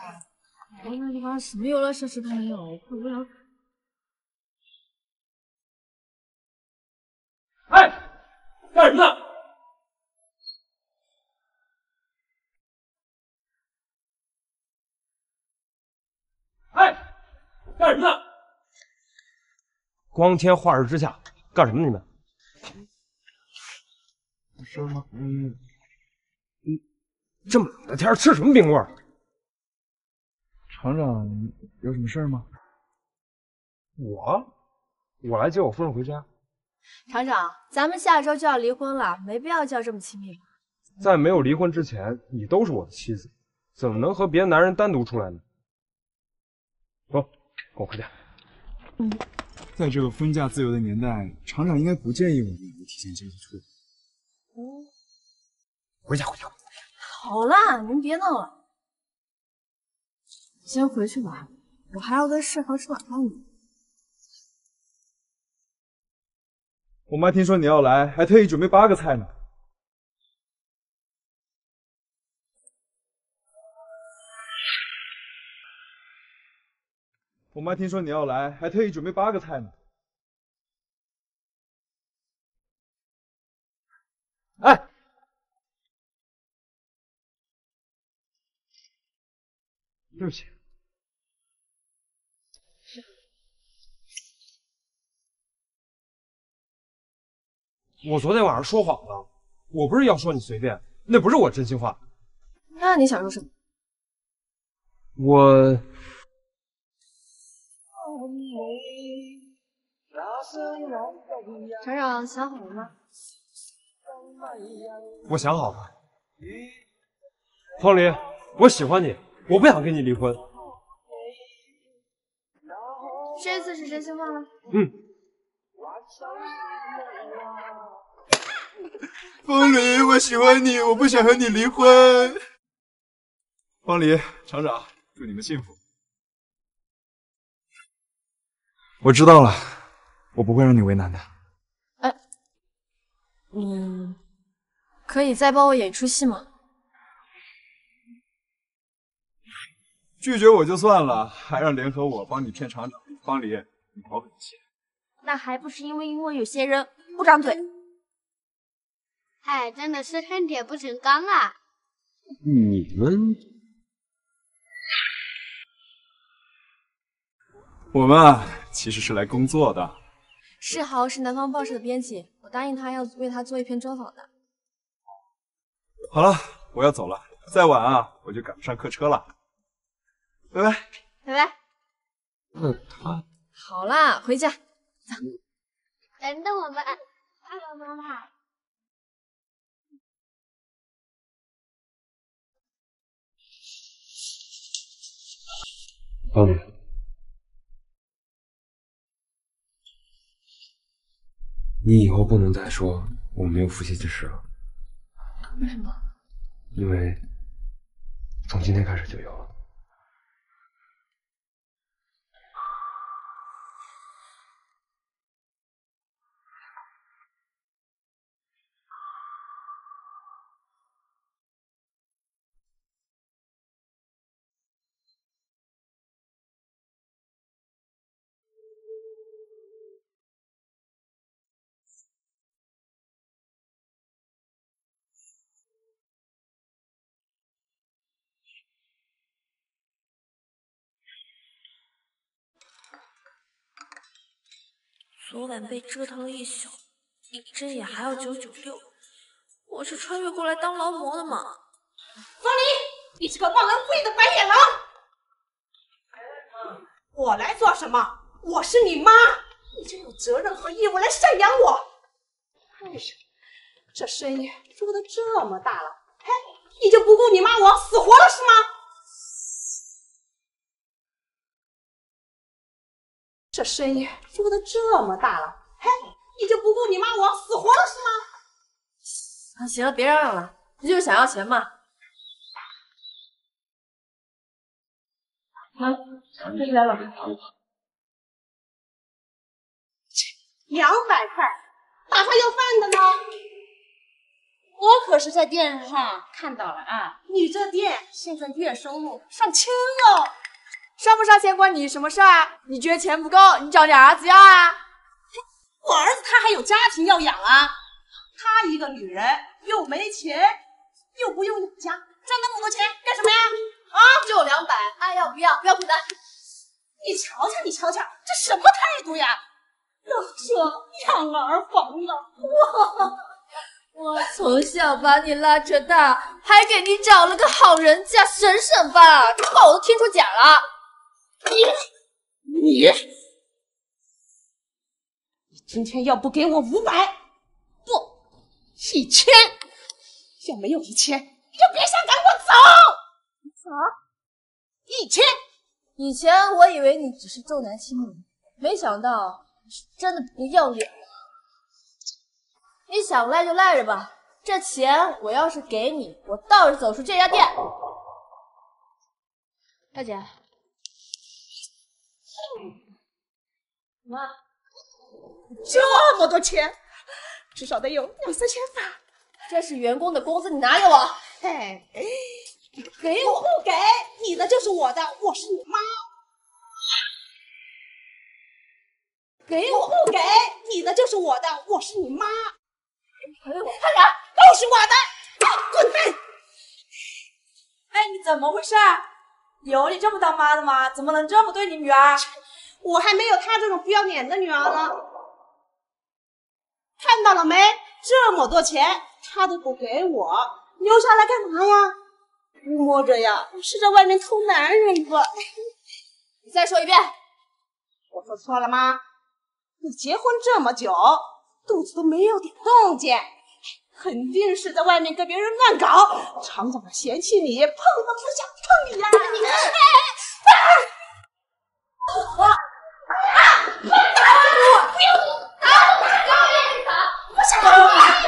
我那地方什么游乐设施都没有，快无聊死。哎，干什么呢？干什么呢？光天化日之下干什么呢？你们？有事吗？嗯嗯，这么冷的天吃什么冰棍儿？厂长有什么事吗？我，我来接我夫人回家。厂长，咱们下周就要离婚了，没必要叫这么亲密吧？在没有离婚之前，你都是我的妻子，怎么能和别的男人单独出来呢？走，跟我回家。嗯，在这个婚嫁自由的年代，厂长应该不建议我们两个提前结婚。嗯，回家，回家。好啦，您别闹了，先回去吧，我还要跟世豪吃晚饭呢。我妈听说你要来，还特意准备八个菜呢。我妈听说你要来，还特意准备八个菜呢。哎，对不起。我昨天晚上说谎了，我不是要说你随便，那不是我真心话。那你想说什么？我厂长想好了吗？我想好了，方林，我喜欢你，我不想跟你离婚。这次是真心话吗？嗯。方林，我喜欢你，我不想和你离婚。方林，厂长，祝你们幸福。我知道了，我不会让你为难的。哎，你，可以再帮我演一出戏吗？拒绝我就算了，还让联合我帮你骗厂长。方林，你好狠心。那还不是因为因为有些人不张嘴。哎，真的是恨铁不成钢啊！你们，我们啊，其实是来工作的。世豪是南方报社的编辑，我答应他要为他做一篇专访的。好了，我要走了，再晚啊，我就赶不上客车了。拜拜，拜拜。那他好啦，回家。走。等等我们，爸爸妈妈。方林，你以后不能再说我没有夫妻之实了。为什么？因为从今天开始就有了。昨晚被折腾了一宿，一睁眼还要九九六。我是穿越过来当劳模的吗？方林，你这个忘恩负义的白眼狼！我来做什么？我是你妈，你就有责任和义务来赡养我。哎呀，这生意做的这么大了，哎，你就不顾你妈我死活了是吗？这生意做的这么大了，嘿，你就不顾你妈我死活了是吗？啊，行了，别嚷嚷了，不就是想要钱吗？啊，这是两百块。两百块，打发要饭的呢？我可是在电视上看到了啊，你这店现在月收入上千了。上不上钱关你什么事啊？你觉得钱不够，你找你儿子要啊？我儿子他还有家庭要养啊，他一个女人又没钱，又不用养家，赚那么多钱干什么呀？啊，就两百，爱要不要？不要负担。你瞧瞧，你瞧瞧，这什么态度呀？要这养儿防老，我我 从小把你拉扯大，还给你找了个好人家，省省吧。这话我都听出假了。你你你今天要不给我五百，不一千，要没有一千，你就别想赶我走。走，一千。以前我以为你只是重男轻女，没想到你是真的不要脸。你想赖就赖着吧，这钱我要是给你，我倒是走出这家店。大姐。妈，这么多钱，至少得有两三千吧。这是员工的工资，你拿给我。哎，给我不给？你的就是我的，我是你妈。给我不给？你的就是我的，我是你妈。给我快点，都是我的，滚蛋！哎，你怎么回事？有你这么当妈的吗？怎么能这么对你女儿？我还没有她这种不要脸的女儿呢。看到了没？这么多钱，她都不给我，留下来干嘛呀？估摸着呀，是在外面偷男人吧？你再说一遍，我说错了吗？你结婚这么久，肚子都没有点动静，肯定是在外面跟别人乱搞。厂长嫌弃你，碰都不想碰你呀！你我啊！打我！不要打我！打我！别打！我想打你！你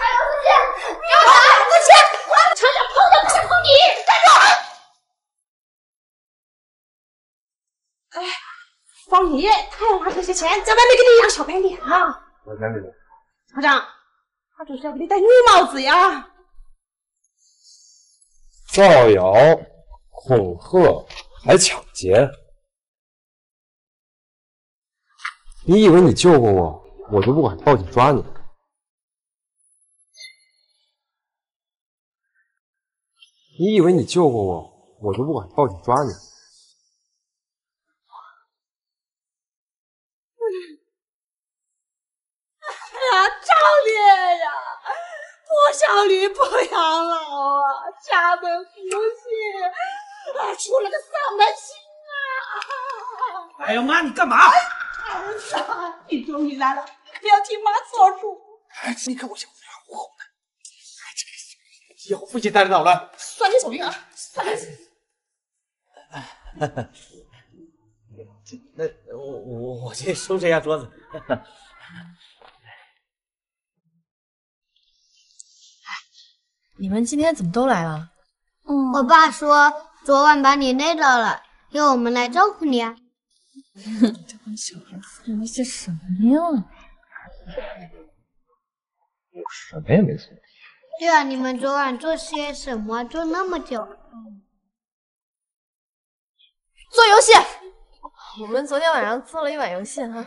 还有自信？给我打！不行！我厂长碰都不想碰你！站住！哎，方姨，他要拿这些钱在外面给你养小白脸啊。我讲理。厂长，他就是要给你戴绿帽子呀！造谣、恐吓，还抢劫！你以为你救过我，我就不敢报警抓你？你以为你救过我，我就不敢报警抓你？哎呀，赵烈呀，多少女不养老啊，家门不幸，啊，出了个丧门星啊！哎呦妈，你干嘛？儿子，你终于来了，不要替妈做主。哎，你看我小子虎虎的，哎，这个以后父亲带着捣乱。算你走运啊，算你。那我我我去收拾一下桌子。你们今天怎么都来了？我爸说昨晚把你累到了，要我们来照顾你啊。这帮小孩做了些什么呀？什么也没做。对啊，你们昨晚做些什么？做那么久？做游戏。我们昨天晚上做了一晚游戏哈。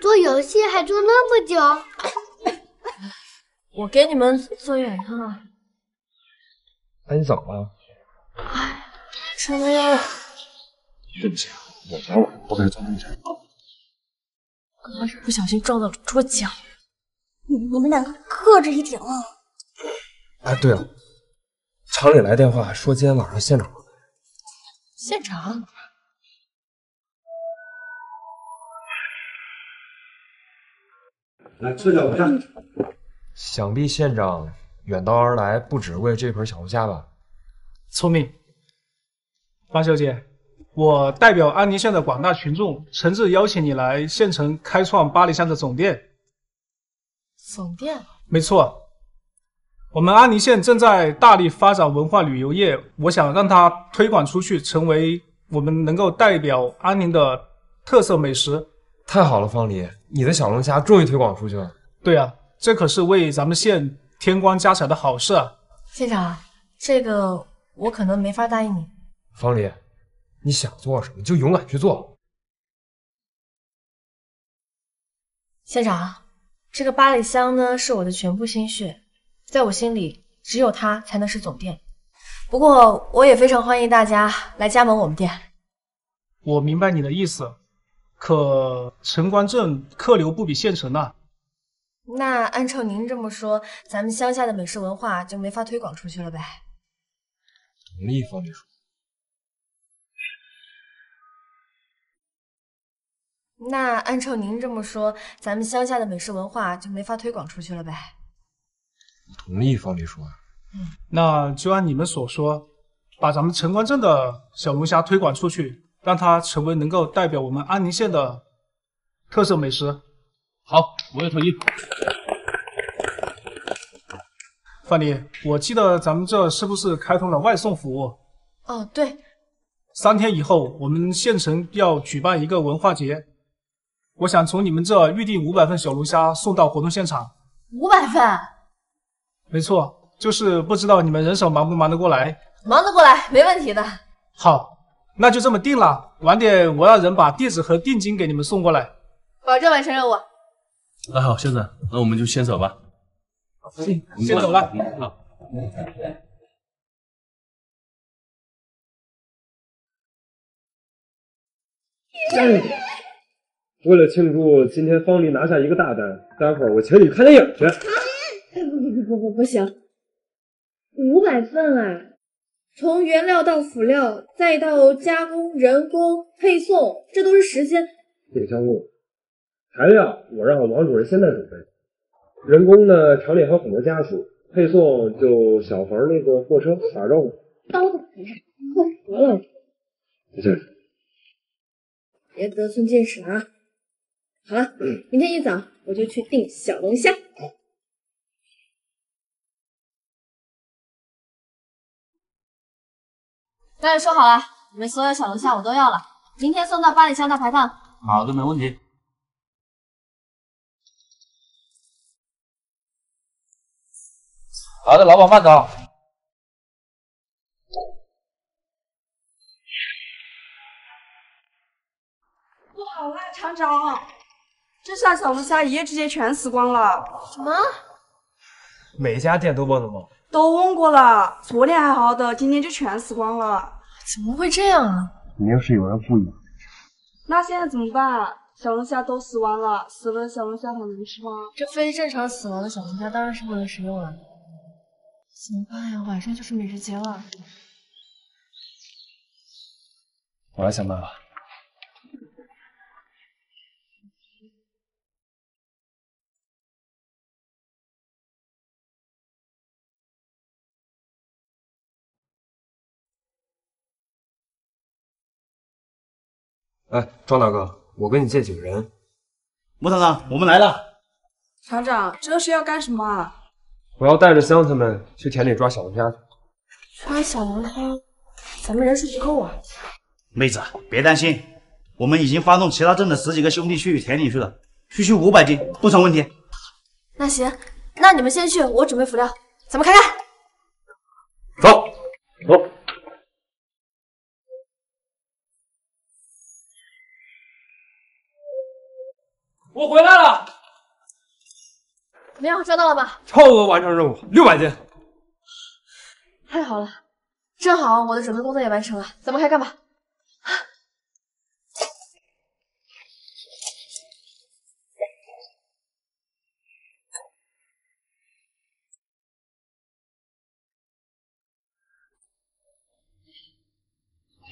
做游戏还做那么久？我给你们做一晚上啊。那你怎么了？哎，什么呀对不起，我昨天晚上不该做那么久。刚刚是不小心撞到了桌角。你你们两个克制一点啊！哎，对了，厂里来电话说今天晚上现场。现场？来，坐下，我看。想必县长远道而来，不只为这盆小龙虾吧？聪明，八小姐，我代表安宁县的广大群众，诚挚邀请你来县城开创八里乡的总店。总店？没错，我们安宁县正在大力发展文化旅游业，我想让它推广出去，成为我们能够代表安宁的特色美食。太好了，方黎，你的小龙虾终于推广出去了。对啊，这可是为咱们县添光加彩的好事啊！县长，这个我可能没法答应你。方离，你想做什么就勇敢去做。县长，这个八里香呢是我的全部心血，在我心里只有它才能是总店。不过我也非常欢迎大家来加盟我们店。我明白你的意思，可城关镇客流不比县城啊。那按照您这么说，咱们乡下的美食文化就没法推广出去了呗？同意，方秘书。那按照您这么说，咱们乡下的美食文化就没法推广出去了呗？同意，方秘书。嗯，那就按你们所说，把咱们城关镇的小龙虾推广出去，让它成为能够代表我们安宁县的特色美食。好，我也同意。范丽，我记得咱们这是不是开通了外送服务？哦，对。三天以后，我们县城要举办一个文化节，我想从你们这预定五百份小龙虾送到活动现场。五百份？没错，就是不知道你们人手忙不忙得过来？忙得过来，没问题的。好，那就这么定了。晚点我让人把地址和定金给你们送过来，保证完成任务。那好，县长，那我们就先走吧。行先走了。好为了庆祝今天方丽拿下一个大单，待会儿我请你看电影去。不不不不不不行，五百份啊！从原料到辅料，再到加工、人工、配送，这都是时间。这个项目，材料我让王主任现在准备，人工呢厂里还有很多家属，配送就小冯那个货车打肉。刀子不是，快服了！没事。别得寸进尺啊！好了，明天一早我就去订小龙虾。那就说好了，你们所有小龙虾我都要了，明天送到八里香大排档。好的，没问题。好的，老板慢走。不好了，厂长，这下小龙虾一夜之间全死光了。什么？每家店都问了吗？都问过了，昨天还好的，今天就全死光了。怎么会这样啊？肯定是有人故意。那现在怎么办？小龙虾都死完了，死了的小龙虾还能吃吗？这非正常死亡的小龙虾当然是不能食用了。怎么办呀？晚上就是美食节了。我来想办法。哎，庄大哥，我跟你借几个人。穆厂长，我们来了。厂长，这是要干什么啊？我要带着乡亲们去田里抓小龙虾去。抓小龙虾，咱们人数不够啊。妹子，别担心，我们已经发动其他镇的十几个兄弟去田里去了，区区五百斤不成问题。那行，那你们先去，我准备辅料，咱们开干。怎么样，抓到了吧？超额完成任务，六百斤。太好了，正好我的准备工作也完成了，咱们开干吧。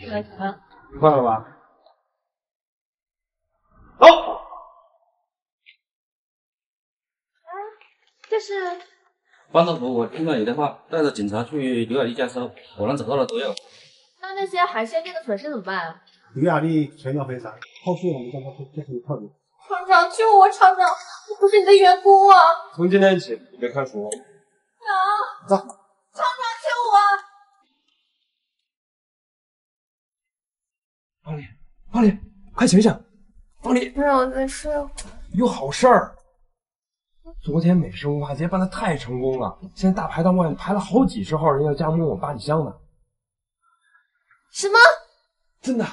来，怎么样？快了吧？这是方大头，我听了你的话，带着警察去刘雅丽家搜，果然找到了毒药。那那些海鲜店的损失怎么办啊？刘雅丽全额赔偿，后续我们将她进行调解。厂长救我！厂长，我不是你的员工啊！从今天起，你被开除。啊！走。厂长救我！方丽，方丽，快醒醒！方丽，让我再睡会儿。有好事儿。昨天美食文化节办的太成功了，现在大排档外面排了好几十号人要加盟我八里香呢。什么？真的。